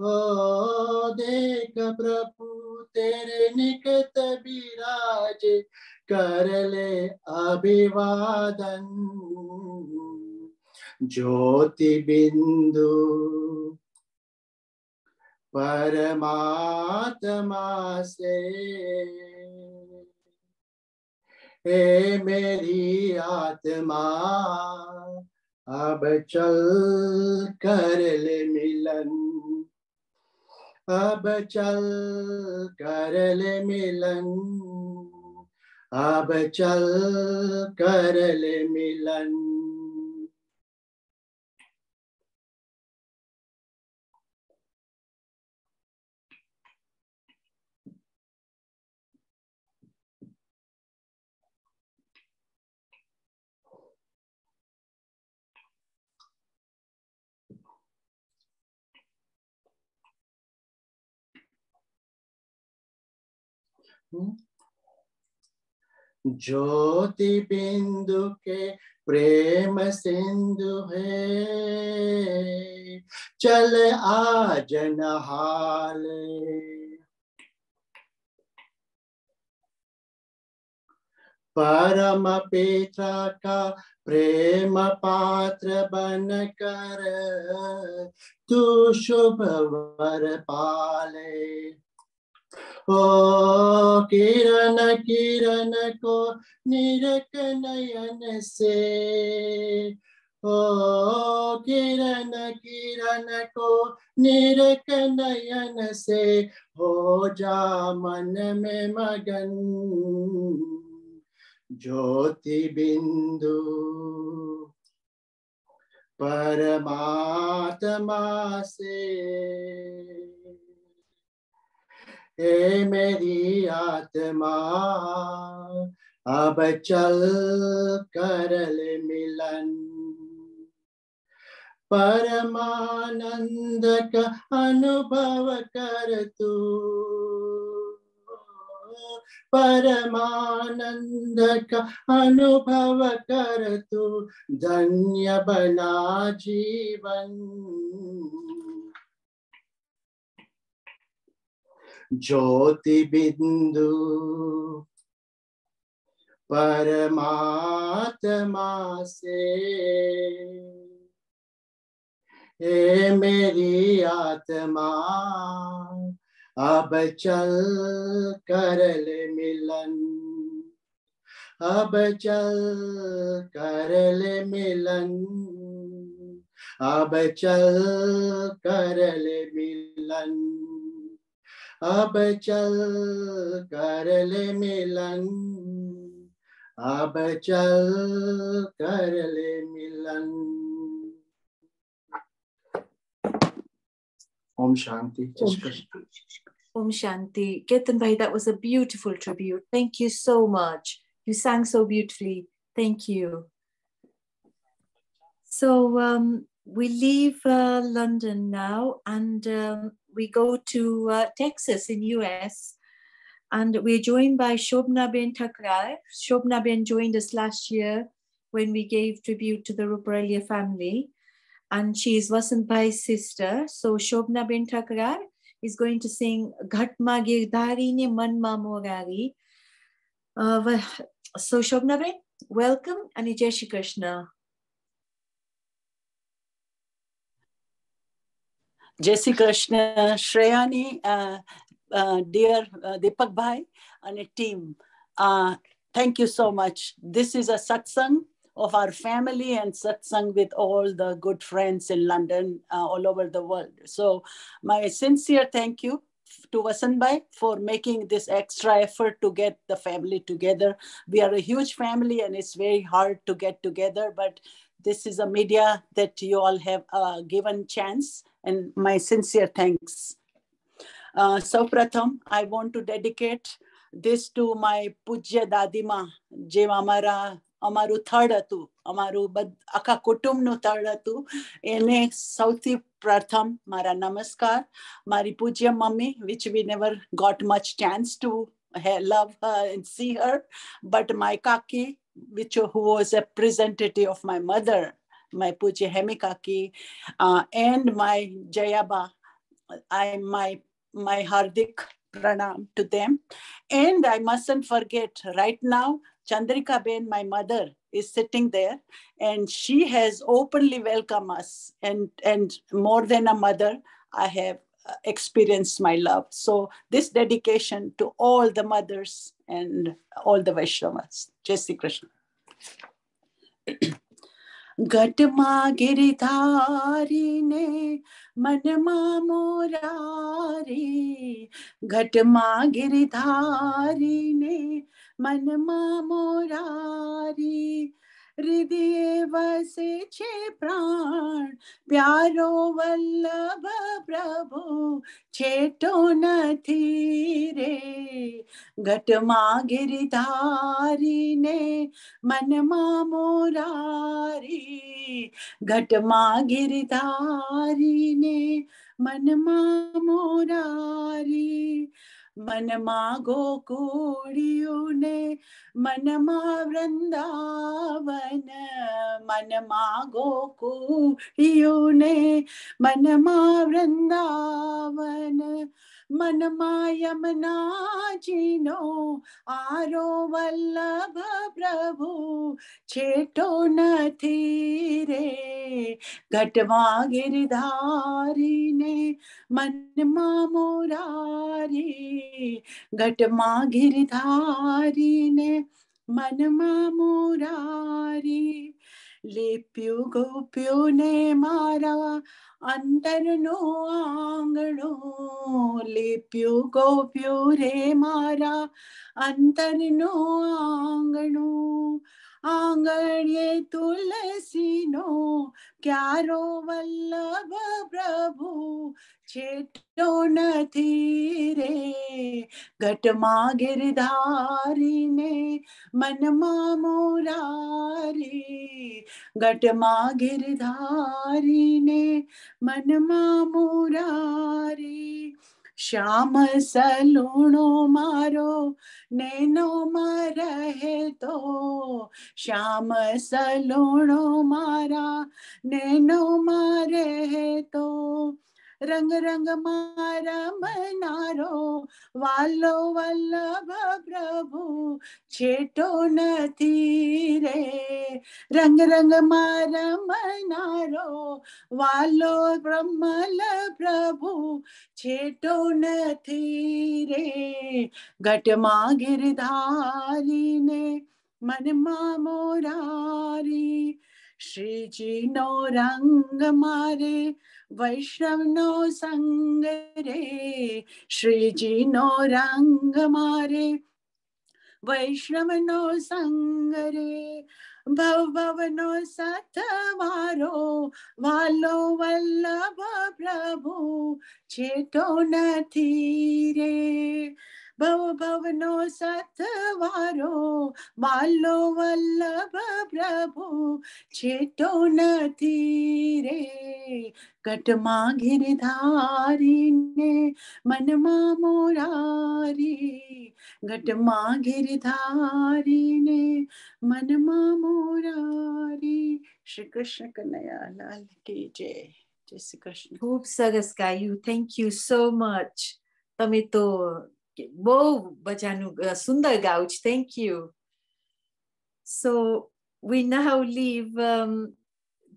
ओ देख प्रभु तेरे निकट विराजे कर ले अभिवादन। ज्योति बिंदु, परमात्मा से। हे मेरी आत्मा। अब चल कर ले मिलन। अब चल कर ले मिलन। अब चल कर ले मिलन। ज्योति बिंदु के प्रेम सिंधु है। चल आज नहाले परम पिता का प्रेम पात्र बन कर तू शुभ वर पाले। ओ, किरण किरण को निरक नयन से। ओ, किरण किरण को निरक नयन से। हो जा मन में मगन, ज्योति बिंदु। परमात्मा से। हे मेरी आत्मा अब चल कर ले मिलन परमानंद का अनुभव कर तू। परमानंद का अनुभव कर तू। धन्य बना जीवन। ज्योति बिंदु परमात्मा से हे मेरी आत्मा, अब चल कर ले मिलन। अब चल कर ले मिलन। अब चल कर ले मिलन। अब चल कर ले मिलन अब चल कर ले मिलन Om Shanti. Just Krishna. Om Shanti. Ketan Bhai, that was a beautiful tribute. Thank you so much. You sang so beautifully. Thank you. So um, we leave uh, London now and um, we go to uh, Texas in US. And we're joined by Shobna Ben Thakrar. Shobna Ben joined us last year when we gave tribute to the Ruparelia family. And she is Vasanbhai's sister. So Shobna Ben Thakrar is going to sing Ghatma Girdhari Ne Manma Morari. Uh, so Shobna Ben, welcome and Jai Krishna. Uh, dear uh, Deepak Bhai and a team. Uh, thank you so much. This is a satsang of our family and satsang with all the good friends in London, uh, all over the world. So my sincere thank you to Vasanbai for making this extra effort to get the family together. We are a huge family and it's very hard to get together, but this is a media that you all have uh, given chance and my sincere thanks. Uh, so Pratham, I want to dedicate this to my Pujya Dadima, જે અમારા અમારું third હતું અમારું આખા કુટુંબનું third હતું એને સૌથી પ્રથમ મારા નમસ્કાર મારી પૂજ્ય mummy which we never got much chance to love her and see her but my kaki which who was a representative of my mother my puja hemikaki uh, and my jayaba i my my hardik pranam to them and i mustn't forget right now Chandrika Ben, my mother, is sitting there and she has openly welcomed us. And, and more than a mother, I have experienced my love. So this dedication to all the mothers and all the Vaishnavas. Jai Krishna. घटमा ने मनमा मोरारी घटमा गिरिधारी ने मनमा मोरारी हृदय वसे छे प्राण, प्यारो वल्लभ प्रभु, छेटो नथी रे। घटमा गिरिधारी ने मनमा मोरारी। घटमा गिरिधारी ने मनमा मोरारी। मन मागो कोड़ियों ने मन मा वृंदावन मन मागो कोड़ियों ने मन मा वृंदावन मन मा यमुना जिनो आरो वल्लभ प्रभु छेटो न थी रे घटवा गिरधारी ने ઘટમાં ગિરધારીને મનમાં મોરારી ઘટમાં ગિરધારીને મનમાં મોરારી લેપ્યું ગોપ્યોને મારા અંતરનો આંગણો લેપ્યું ગોપ્યો રે મારા અંતરનો આંગણો आंगड़े तुलसी नो, क्यारो वल्लभ प्रभु, छेटो नथी रे। घटमा गिरधारी ने मनमा मोरारी घटमा गिरधारी ने मनमा मोरारी श्याम सलूणो मारो नैनो में तो। श्याम सलूणो मारा नैनो में तो। रंग रंग मारा मनारो, वालो वल्लभ प्रभु, छेटो नथी रे। रंग रंग मारा मनारो, वालो ब्रह्मल प्रभु, छेटो नथी रे। घट मा गिरधारी ने, मन मा मोरारी श्री जी नो रंग मारे वैष्णव नो संग रे। श्री जी नो रंग मारे वैष्णव नो संग रे। भव नो सत मारो, वालो वल्लभ प्रभु छेटो न रे। ભવ ભવનો સતવારો વાલો વલ્લભ પ્રભુ છેટો નથી રે કટમાં ગિરધારીને મનમાં મોરારી ઘટમાં ગિરધારીને મનમાં મોરારી શ્રી કૃષ્ણ કનૈયા લાલ કી જય જય શ્રી કૃષ્ણ ખૂબ સરસ ગાયું થેન્ક યુ સો મચ તમે તો Whoa, Bajanu, Sundar Gauch, thank you. So we now leave um,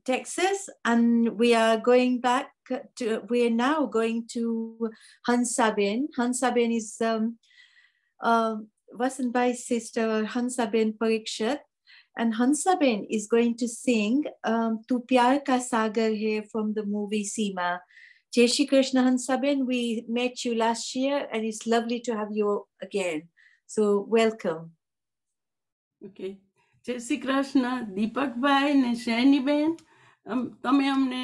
Texas and we are going back to, we are now going to Hansaben. Hansaben is um, uh, Vasanbhai's sister Hansaben Parikshat. And Hansaben is going to sing um, Tu Pyar Ka Sagar here from the movie Seema. Jai Shri Krishna Hansaben, we met you last year and it's lovely to have you again. So welcome. Okay જય શ્રી કૃષ્ણ દીપકભાઈ ને શૈનીબેન અમ- તમે અમને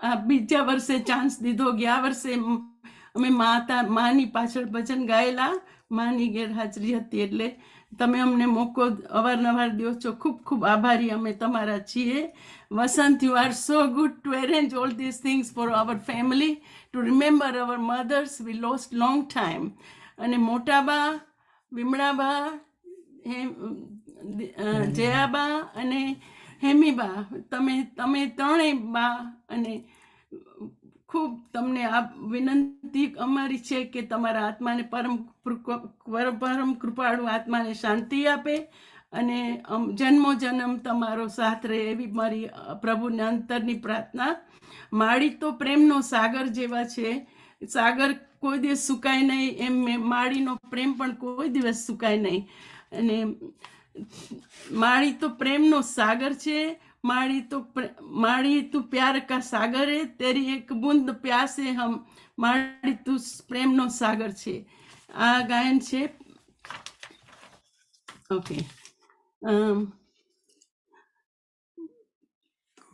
આ બીજા વર્ષે chance દીધો ગયા વર્ષે મ- અમે માતા માની પાછળ ભજન ગાયેલા માની ગેરહાજરી હતી એટલે તમે અમને મોકો અવારનવાર દો છો. ખૂબ ખૂબ આભારી અમે તમારા છીએ. Vasant you are so good to arrange all this things for our family to remember our mothers we lost long time અને મોટાબા, વિમળાબા જયાબા અને હેમીબા, તમે તમે ત્રણેય બા અને ખૂબ તમને આ વિનંતી અમારી છે કે તમારા આત્માને પરમ પરમ કૃપાળુ આત્માને શાંતિ આપે અને જન્મો જન્મ તમારો સાથ રહે એવી મારી પ્રભુને અંતરની પ્રાર્થના. માળી તો પ્રેમનો સાગર જેવા છે. સાગર કોઈ દિવસ સુકાય નહીં, એમ મેં માળીનો પ્રેમ પણ કોઈ દિવસ સુકાય નહીં. અને માળી તો પ્રેમનો સાગર છે. माड़ी तो माड़ी तू प्यार का सागर है, तेरी एक बूंद प्यासे हम माड़ी तू प्रेम नो सागर छे। आ गायन छे। ओके।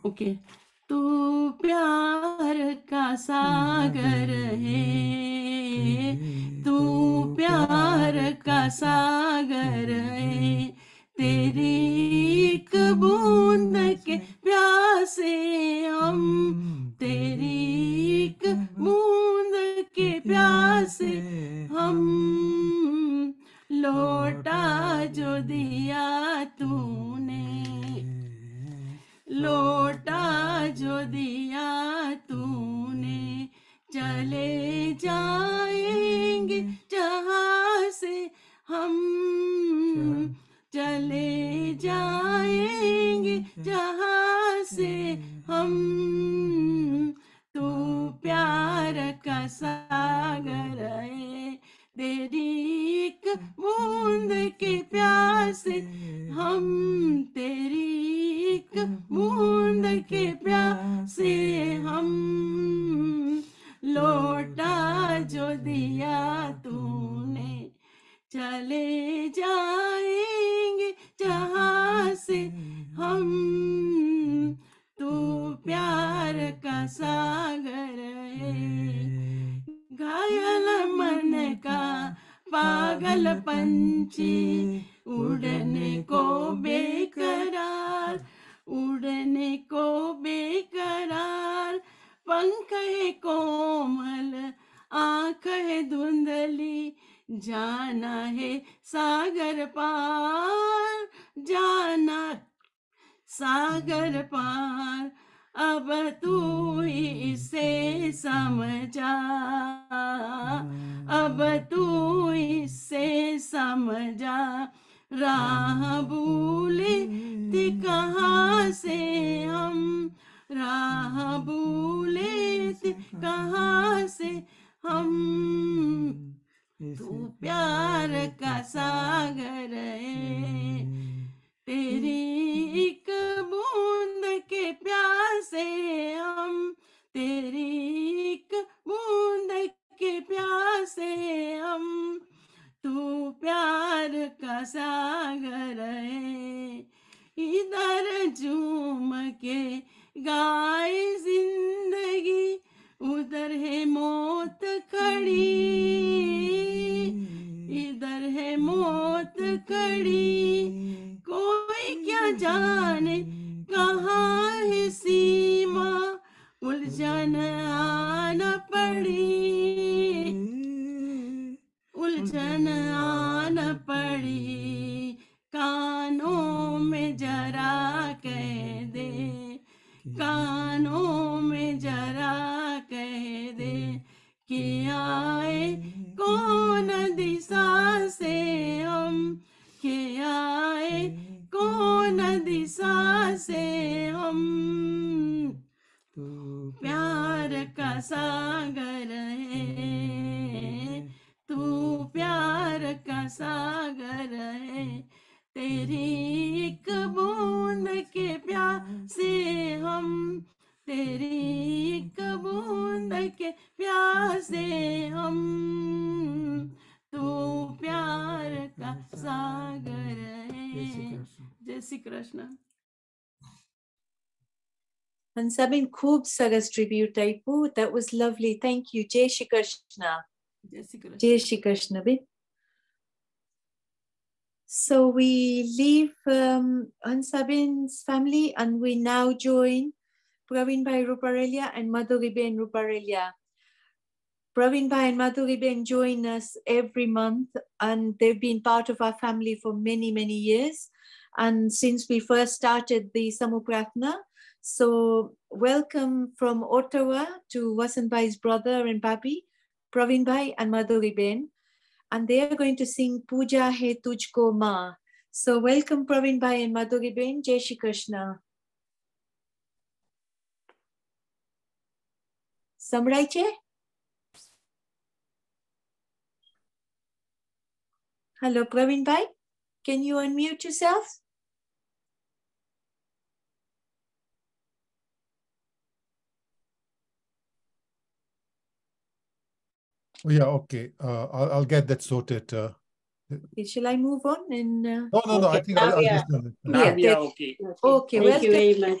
ओके। तू प्यार का सागर है, तू प्यार का सागर है तेरी एक बूंद के प्यासे हम, तेरी एक बूंद के प्यासे हम। लौटा जो दिया तूने, लौटा जो दिया तूने चले जाएँगे जहाँ से हम तू प्यार का सागर है तेरी एक बूंद के प्यासे हम तेरी एक बूंद के प्यासे हम लौटा जो दिया तूने। चले जाएँगे जहाँ से हम। तू प्यार का सागर है। घायल मन का पागल पंछी उड़ने को बेकरार उड़ने को बेकरार। पंख है कोमल आँख है धुंधली जाना है सागर पार, जाना सागर पार। अब तू इसे समझा, अब तू इसे समझा। राह भूले थे कहाँ से हम? राह भूले थे कहाँ से हम? तू प्यार का सागर है। तेरी एक बूंद के प्यासे हम तेरी एक बूंद के प्यासे हम तू प्यार का सागर है। इधर झूम के गाय ज़िंदगी उधर है मौत कड़ी इधर है मौत खड़ी। कोई क्या जाने कहाँ है सीमा? उलझन હંસાબેન ખૂબ સરસ tribute. આપ્યું that that was lovely. Thank you. Jai Krishna જય So we leave um, family and we now join Pravinbhai Ruparelia and Madhuriben Ruparelia. Pravinbhai and Madhuriben join us every month and they've been part of our family for many, many years. And since we first started the Samuprarthana, so welcome from Ottawa to Vasan Bhai's brother and Babi, Praveen Bhai and Madhuri Ben and they are going to sing Puja Hai Tujhko Ma. So welcome Praveen Bhai and Madhuri Ben, Jai Shri Krishna. Che? Hello Praveen Bhai, can you unmute yourself? Yeah, okay. Uh, I'll, I'll get that sorted. Uh, Okay, Shall I move on and? Uh, no, no, no. I Okay, think I'll, I'll just done it. Yeah, Now we are that- okay. okay, Thank you very much.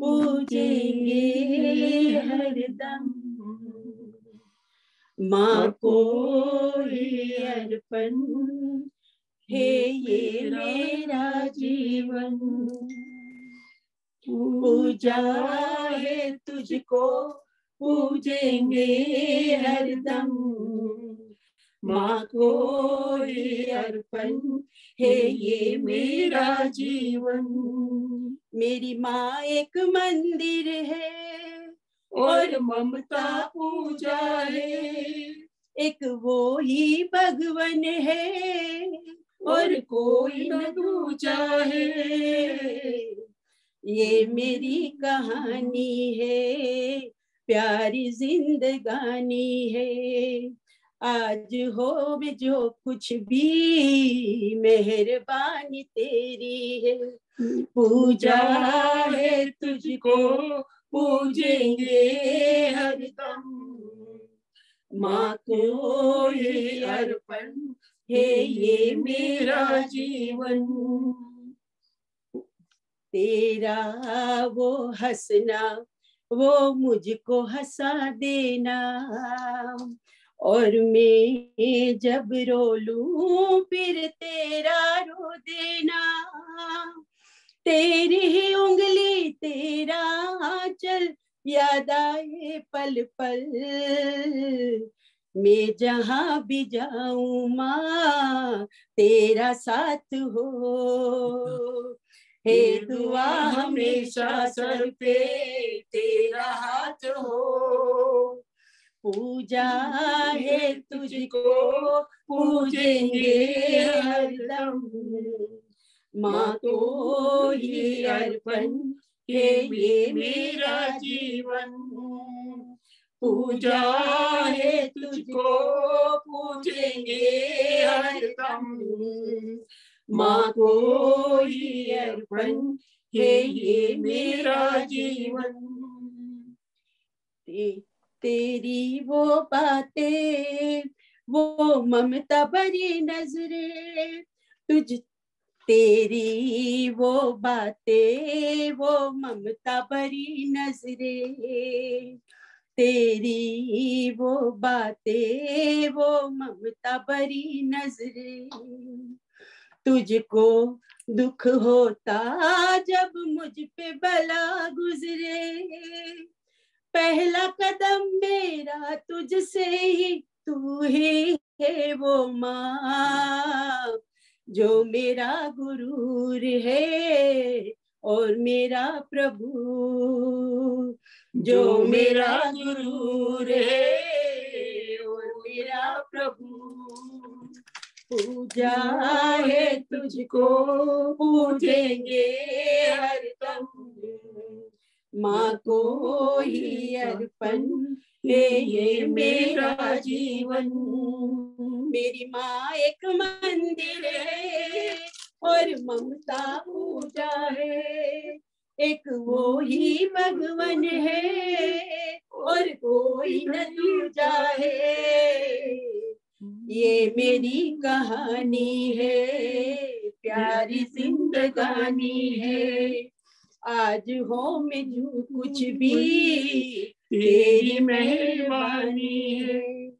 पूजेंगे हरदम माँ को अर्पण, है ये मेरा जीवन। पूजा है तुझको, पूजेंगे हरदम माँ को ही अर्पण, है ये मेरा जीवन। मेरी माँ एक मंदिर है और ममता पूजा है। एक वो ही भगवन है और कोई न दूजा है। ये मेरी कहानी है प्यारी जिंदगानी है। आज हो में जो कुछ भी मेहरबानी तेरी है। पूजा है तुझको, पूजेंगे हरदम माँ को ये अर्पण है, ये मेरा जीवन। तेरा वो हंसना, वो मुझको हंसा देना। और मैं जब रो लूँ फिर तेरा रो देना। तेरी ही उंगली, तेरा आंचल, याद आए पल पल। मैं जहाँ भी जाऊँ माँ, तेरा साथ हो। हे दुआ, हमेशा सर पे, तेरा हाथ हो। पूजा है तुझको, पूजेंगे हरदम माँ को ही अर्पण है ये मेरा जीवन। पूजा है तुझको पूजेंगे हरदम। माँ को ही अर्पण है ये मेरा जीवन। ते, तेरी वो बातें वो ममता भरी नजरे तुझ तेरी वो बातें, वो ममता भरी नजरे। तेरी वो बातें, वो ममता भरी नजरे। तुझको दुख होता जब मुझ पे बला गुजरे। पहला कदम मेरा तुझसे ही तू ही है वो माँ। जो मेरा गुरूर है और मेरा प्रभु जो मेरा गुरूर है और मेरा प्रभु। पूजा है तुझको पूजेंगे हर हरदम माँ को ही अर्पण ये मेरा जीवन। मेरी माँ एक मंदिर है और ममता पूजा है। एक वो ही भगवान है और कोई न दूजा है। ये मेरी कहानी है, प्यारी जिंदगानी है। आज हो में जो कुछ भी तेरी मेहरबानी। है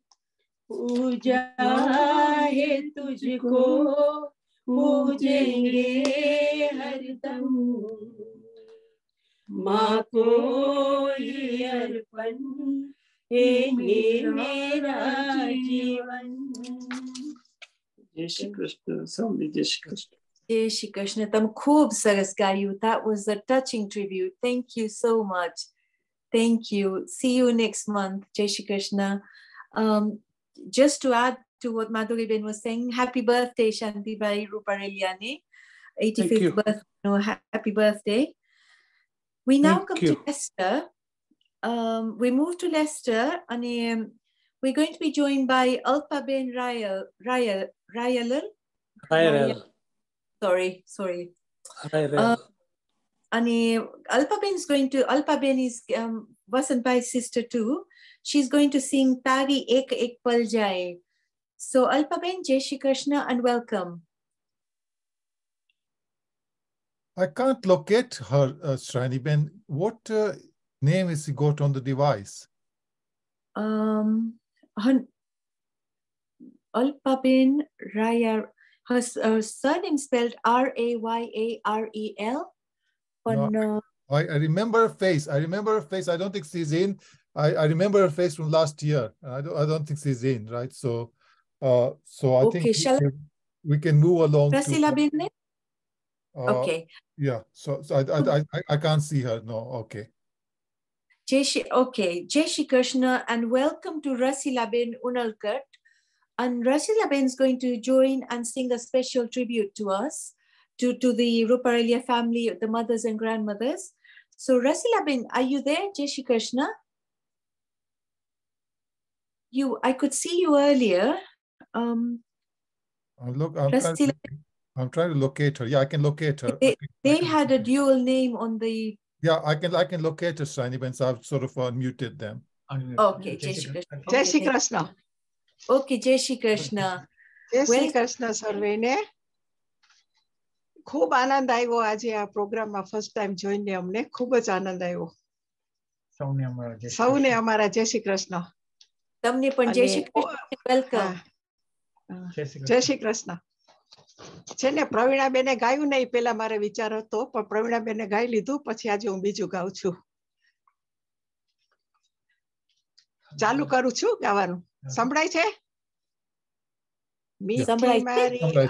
पूजा है तुझको पूजेंगे हरदम माँ को ही अर्पण हे मेरा जीवन। जय श्री कृष्ण स्वामी जय Shri Krishna. Jai Shri Krishna. Tam khub saras gayu. That was a touching tribute. Thank you so much. Thank you. See you next month. Jai Shri Krishna. Um, just to add to what Madhuri Ben was saying, happy birthday, Shanti Bai Rupareliane. 85th birthday. No, happy birthday. We now Thank come you. to Leicester. Um, we move to Leicester and um, we're going to be joined by Alpa Ben Rayal, Rayalan. Rayal. Sorry, sorry. Rayal. Uh, and Alpa Ben is going to, Alpa Ben is um, Vasant Bhai's sister too. She's going to sing Tari Ek Ek Pal Jaye. So Alpa Ben, Jai Shri Krishna and welcome. I can't locate her, uh, Shrani Ben. What uh, name is he got on the device? Um, her, Alpa Ben Raya, her, her surname spelled R A Y A R E L. But no, I, I remember her face. I remember her face. I don't think she's in. I, I remember her face from last year. I don't, I don't think she's in, right? So, uh, so I Okay, think we shall can, we can move along. to- Rasila uh, Okay. Yeah. So, so I, I, I, I can't see her. No. Okay. Jai Shri, okay, Jai Shri Krishna and welcome to Rasilaben Unalkat. And Rasilaben is going to join and sing a special tribute to us. to, to the Ruparelia family, the mothers and grandmothers. So Rasila bin, are you there, Jai Shri Krishna? You, I could see you earlier. Um, Uh, look, I'm Let's trying, to, I'm trying to locate her. Yeah, I can locate her. they, can- they had a dual name on the, Yeah, I can I can locate her, Shiny Ben, so I've sort of unmuted them. okay, Jai Shri Krishna. જય શ્રી કૃષ્ણ. જય શ્રી કૃષ્ણ સર્વેને ખૂબ આનંદ આવ્યો આજે આ પ્રોગ્રામમાં first time જોઈને અમને. ખૂબ જ આનંદ આવ્યો. સૌને અમારા જય શ્રી સૌને કૃષ્ણ. અમારા જય શ્રી કૃષ્ણ. તમને પણ જય શ્રી કૃષ્ણ. વેલકમ જય શ્રી જય શ્રી કૃષ્ણ. છે ને પ્રવીણાબેને ગાયું નહીં પેલા મારે વિચાર હતો પણ પ્રવીણાબેને ગાઈ લીધું પછી આજે હું બીજું ગાઉં છું. ચાલુ કરું છું ગાવાનું. સંભળાય છે? મીઠી મારી સંભળાય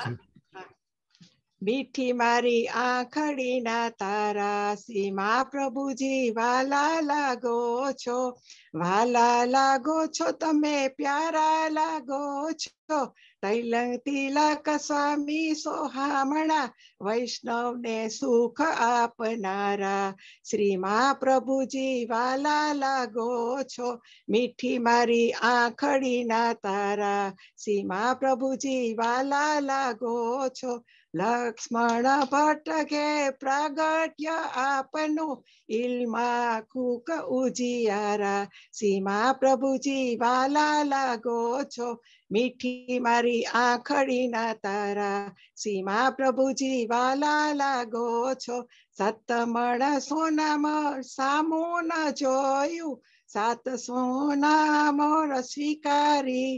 ના આંખડીના તારા સીમા પ્રભુજી વાલા લાગો છો. વાલા લાગો છો તમે પ્યારા લાગો છો. તૈલંગ તિલક સ્વામી સોહામણા, વૈષ્ણવને સુખ આપનારા. શ્રીમા પ્રભુજી વાલા લાગો છો, મીઠી મારી આંખડીના તારા. સીમા પ્રભુજી વાલા લાગો છો લક્ષ્મણ ભટ્ટકે પ્રાગટ્ય આપનું ઇલમા કુક ઉજિયારા સીમા પ્રભુજી વાલા લાગો છો મીઠી મારી આંખડીના તારા સીમા પ્રભુજી વાલા લાગો છો સતમણ સોનામ સામો ન જોયું સાત સોના મોર સ્વીકારી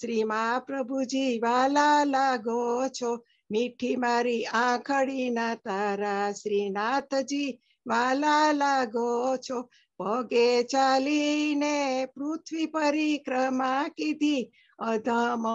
શ્રીમા પ્રભુજી વાલા લાગો છો મીઠી મારી આંખડીના તારા શ્રીનાથજી વાલા લાગો છો પગે ચાલીને પૃથ્વી પરિક્રમા કીધી અધમ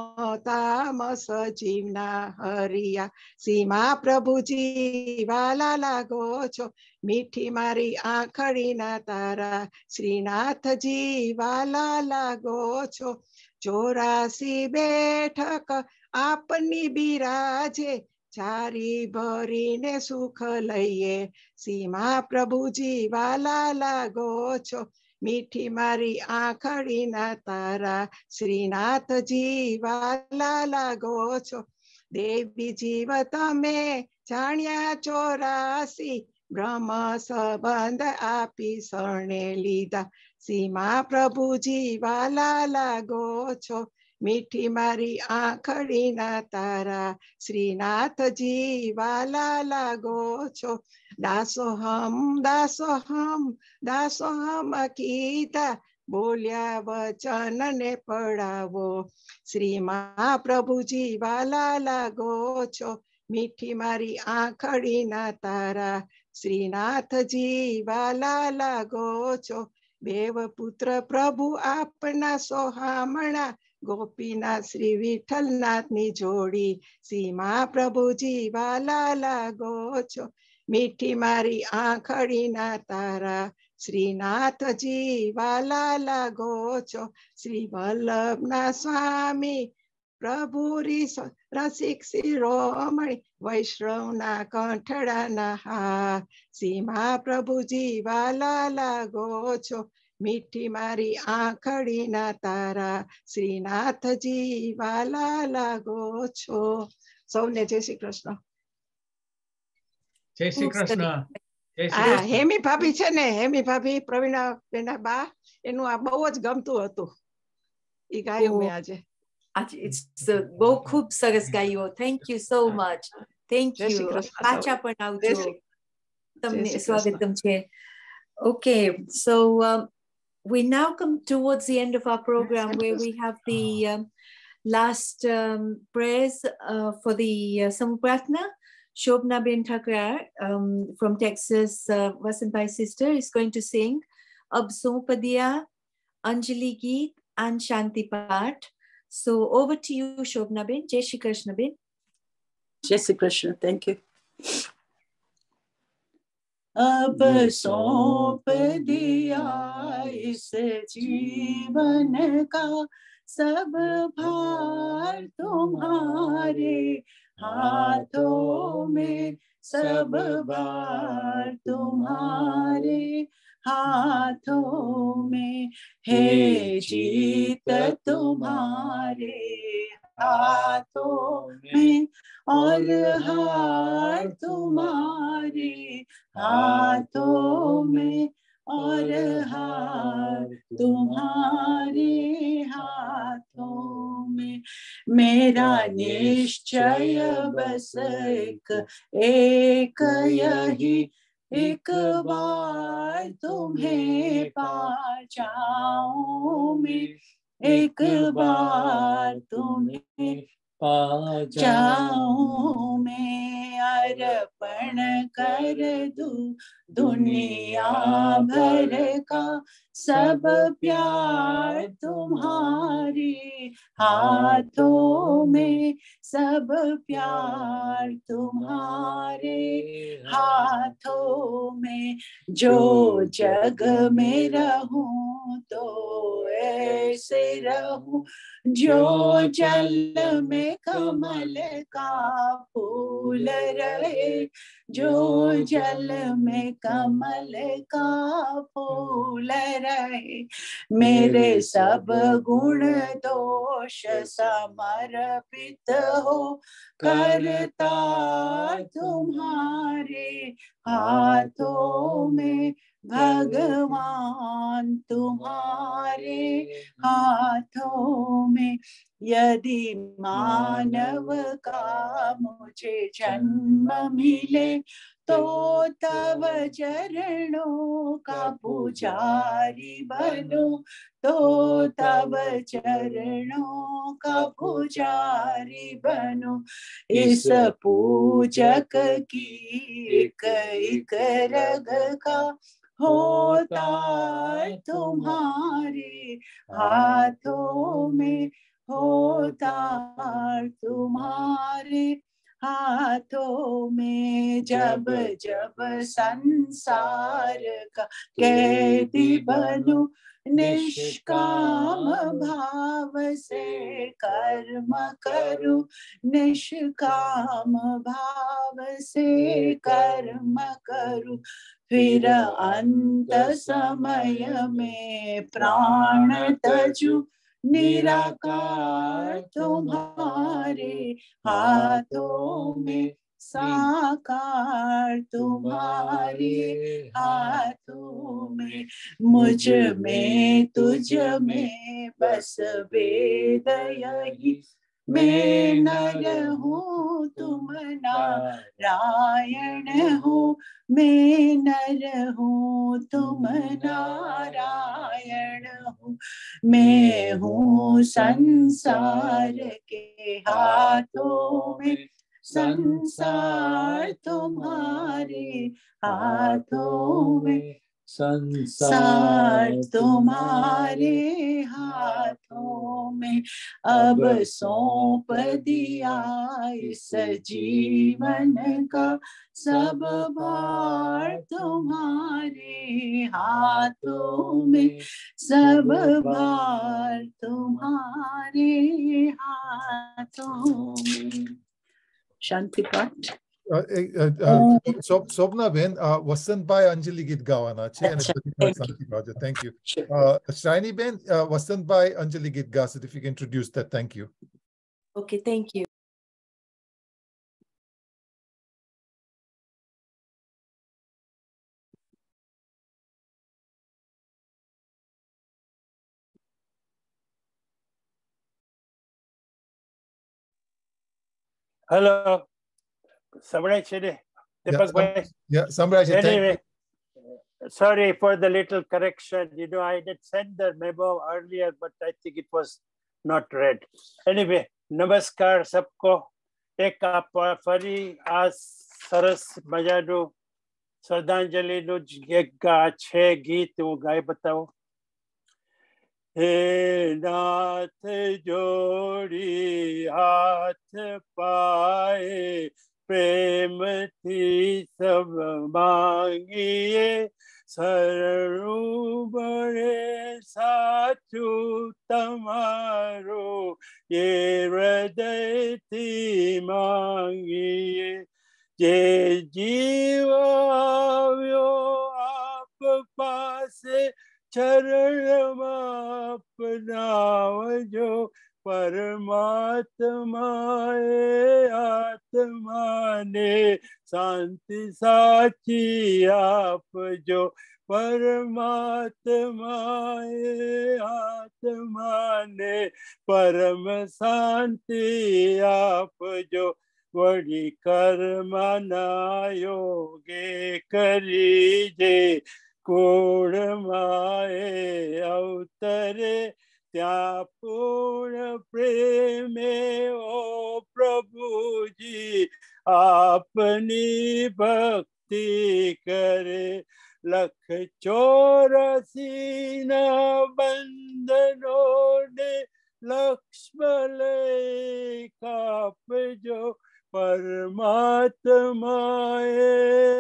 તામસ જીવના હરિયા સીમા પ્રભુજી વાલા લાગો છો મીઠી મારી આંખડીના તારા શ્રીનાથજી વાલા લાગો છો ચોરાસી બેઠક આપની બિરાજે ચારી ભરીને સુખ લઈએ. સીમા પ્રભુજી વાલા લાગો છો. મીઠી મારી આંખડીના તારા. શ્રીનાથજી વાલા લાગો છો. દેવી જીવ તમે જાણ્યા ચોરાસી. બ્રહ્મ સંબંધ આપી શરણે લીધા. સીમા પ્રભુજી વાલા લાગો છો. મીઠી મારી આંખડીના તારા શ્રીનાથજી વાલા લાગો છો દાસો હમ દાસો હમ દાસો હમ કીધા બોલ્યા વચન ને પડાવો શ્રી પ્રભુજી વાલા લાગો છો મીઠી મારી આંખડીના તારા શ્રીનાથજી વાલા લાગો છો દેવ પુત્ર પ્રભુ આપના સોહામણા गोपीनाथ श्री विठल नाथ नी जोड़ी, सीमा प्रभु जीवा लाला गोचो, मीठी मारी आखड़ी ना तारा श्रीनाथ जीवा लाला गोचो, श्री वल्लभ ना स्वामी प्रभु रसिक शिरोमणि वैष्णव ना कंठड़ा नहा, सीमा प्रभु जीवा लाला गोचो મીઠી મારી આંખડીના તારા શ્રીનાથજી વાલા લાગો છો સૌને જય શ્રી કૃષ્ણ જય શ્રી કૃષ્ણ હા હેમી ભાભી છે ને હેમી ભાભી પ્રવીણા બેના બા એનું આ બહુ જ ગમતું હતું એ ગાયું મેં આજે આજે uh, બહુ ખૂબ સરસ ગાયું thank you so much thank you પાછા પણ આવજો તમને સ્વાગતમ છે okay so um, we now come towards the end of our program where we have the oh. um, last um, prayers uh, for the uh, Samupratna. Shobna Bin Thakur um, from Texas, uh, Vasanbhai sister, is going to sing Absopadya, Anjali Geet, and Shanti Part. So over to you, Shobna Bin. Jai Krishna Bin. Jai Krishna. Thank you. अब सौंप दिया इस जीवन का सब भार तुम्हारे हाथों में सब बार तुम्हारे हाथों में हे जीत तुम्हारे। हाथों में और हार तुम्हारे हाथों में और हार तुम्हारे हाथों में। मेरा निश्चय बस एक एक यही, एक बार तुम्हें पा जाऊँ मैं। एक बार तुम्हें जाऊँ मैं अर्पण कर दू दुनिया भर का सब प्यार तुम्हारे हाथों में, सब प्यार तुम्हारे हाथों में। जो जग में रहूँ तो ऐसे रहूँ, जो जल में कमल का फूल रहे, जो जल में कमल का फूल रहे। मेरे सब गुण दोष समर्पित हो, करता तुम्हारे हाथों में भगवान तुम्हारे हाथों में यदि मानव का मुझे जन्म मिले तो तब चरणों का पुजारी बनूं तो तब चरणों का पुजारी बनूं। इस पूजक की एक एक रग का होता तुम्हारे हाथों में होता तुम्हारे हाथों में जब जब संसार का कैदी बनू निष्काम भाव से कर्म करूँ, निष्काम भाव से कर्म करूँ। फिर अंत समय में प्राण तजू निराकार तुम्हारे हाथों में साकार तुम्हारे हाथों में मुझमें तुझ में बस वेद यही मैं नर हूँ तुम नारायण हो। मैं नर हूँ तुम नारायण हो। मैं हूँ संसार के हाथों में। संसार तुम्हारे हाथों में। संसार तुम्हारे हाथों में अब सौंप दिया इस जीवन का सब भार तुम्हारे हाथों में। सब भार तुम्हारे हाथों में। शांति पाठ uh, uh, uh, Sobna Ben, uh, oh. Wasan uh, Bai Anjali Git Thank you. Uh, Ben, was sent by Anjali Git if you can introduce that, thank you. Okay, thank you. Hello. સંભળાય છે ને Yeah, Deepakbhai Yeah, Samraj, thank Anyway, sorry for the little correction. You know, I did send the memo earlier, but I think it was not read. Anyway, નમસ્કાર સબકો એક આ પ- ફરી આ સરસ મજાનું શ્રદ્ધાંજલિનું જ એક ગા છે ગીત હું ગાઈ બતાવું હે નાથ જોડી હાથ प्रेम थी सब मांगिए शरणु बड़े साचु तमारो, ये हृदय थी मांगिए। जे जीवाव्यो आप पास चरण अपनाव जो परमात्माए आत्मा ने शांति साची आप जो परमात्माए आत्मा ने परम शांति आप जो वही कर्मना योगे करीजे कोड़ माए अवतरे त्या पूर्ण प्रेमे, ओ प्रभु जी आपनी भक्ति करे। लख चौरसी न बंदनो ने लक्ष्मण का जो परमात्माए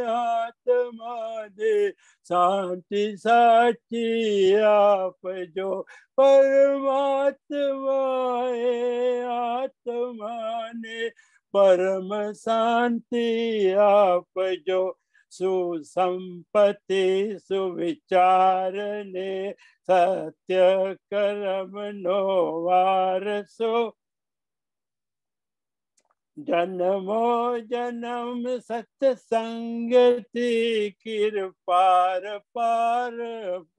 आत्मा दे शांति साची आप जो परमात्माए आत्मा ने परम शांति आप जो सुसंपत्ति सुविचार ने सत्य कर्म नो वारसो। जन्मो जन्म सत्संगति किर पार पार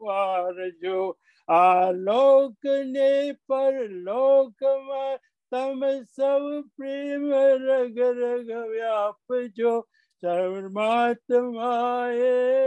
पार जो आलोक ने पर लोक में तम सब प्रेम रग रग व्याप जो सर्वमात्माए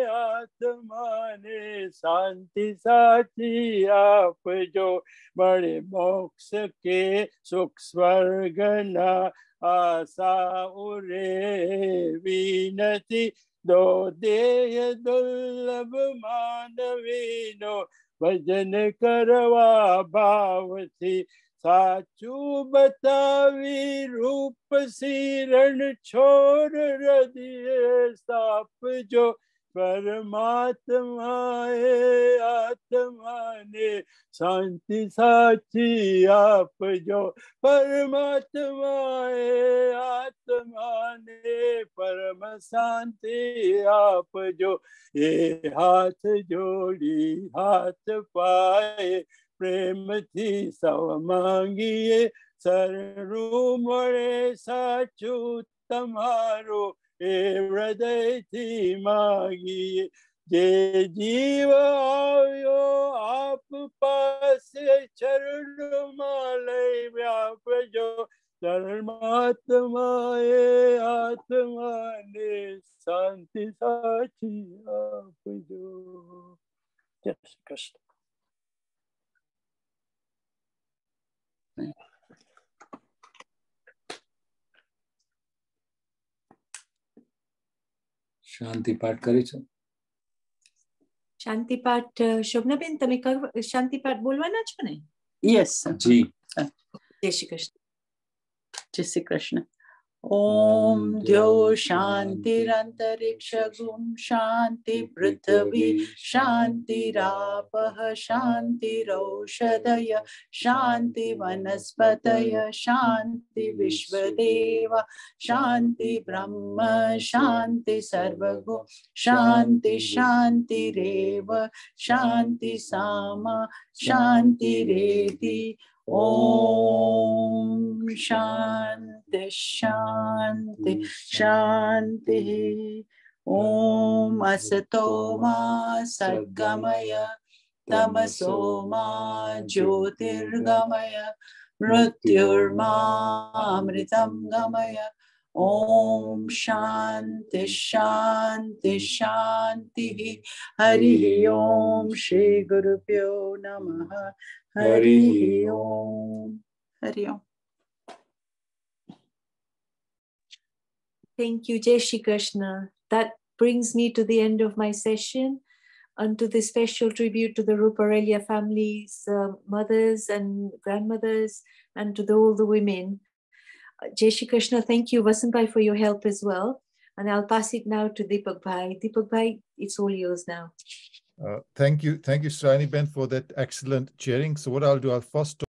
आत्मा ने शांति साथी आप जो बड़े मोक्ष के सुख स्वर्ग ना आसा उरे विनती दो देह दुर्लभ मानवीनो, भजन करवा भाव थी साचू बतावी रूप सीरण छोर रदिये साप जो परमात्माए आत्मा ने शांति साची आप जो। परमात्माए आत्मा ने परम शांति आप जो। ये हाथ जोड़ी, हाथ पाए, प्रेम थी सब मांगिए। सर रू मरे साचू तुम्हारो हृदयथी मांगिए जे जीव आयो आप पास चरण मालय व्याप जो धर्मात्माए आत्मा ने शांति साक्षी आप जो जय श्री कृष्ण શાંતિ પાઠ કરી છે? શાંતિ પાઠ શોભનાબેન તમે શાંતિ પાઠ બોલવાના છો ને? યસ જી. જય શ્રી કૃષ્ણ. જય શ્રી કૃષ્ણ. ॐ द्यो शान्तिरन्तरिक्षगुं शान्ति पृथ्वी शान्तिरापः शान्तिरौषधय शान्ति वनस्पतय शान्ति विश्वदेव शान्ति ब्रह्म शान्ति सर्वगो शान्ति शान्तिरेव शान्ति सामा शान्तिरेति ॐ शान्ति शान्ति शान्तिः ॐ असतो मा सद्गमय तमसो मा ज्योतिर्गमय मृत्युर्मामृतं गमय ॐ शान्ति शान्ति शान्तिः हरिः ॐ श्रीगुरुभ्यो नमः हरिः ॐ हरि ओम् Thank you, Jai Shri Krishna. That brings me to the end of my session and to this special tribute to the Ruparelia families, uh, mothers and grandmothers, and to the, all the women. Uh, Jai Shri Krishna, thank you, Vasantai, for your help as well. And I'll pass it now to Deepak Bhai. Deepak Bhai, it's all yours now. Uh, thank you. Thank you, Shrani Ben, for that excellent sharing. So what I'll do, I'll first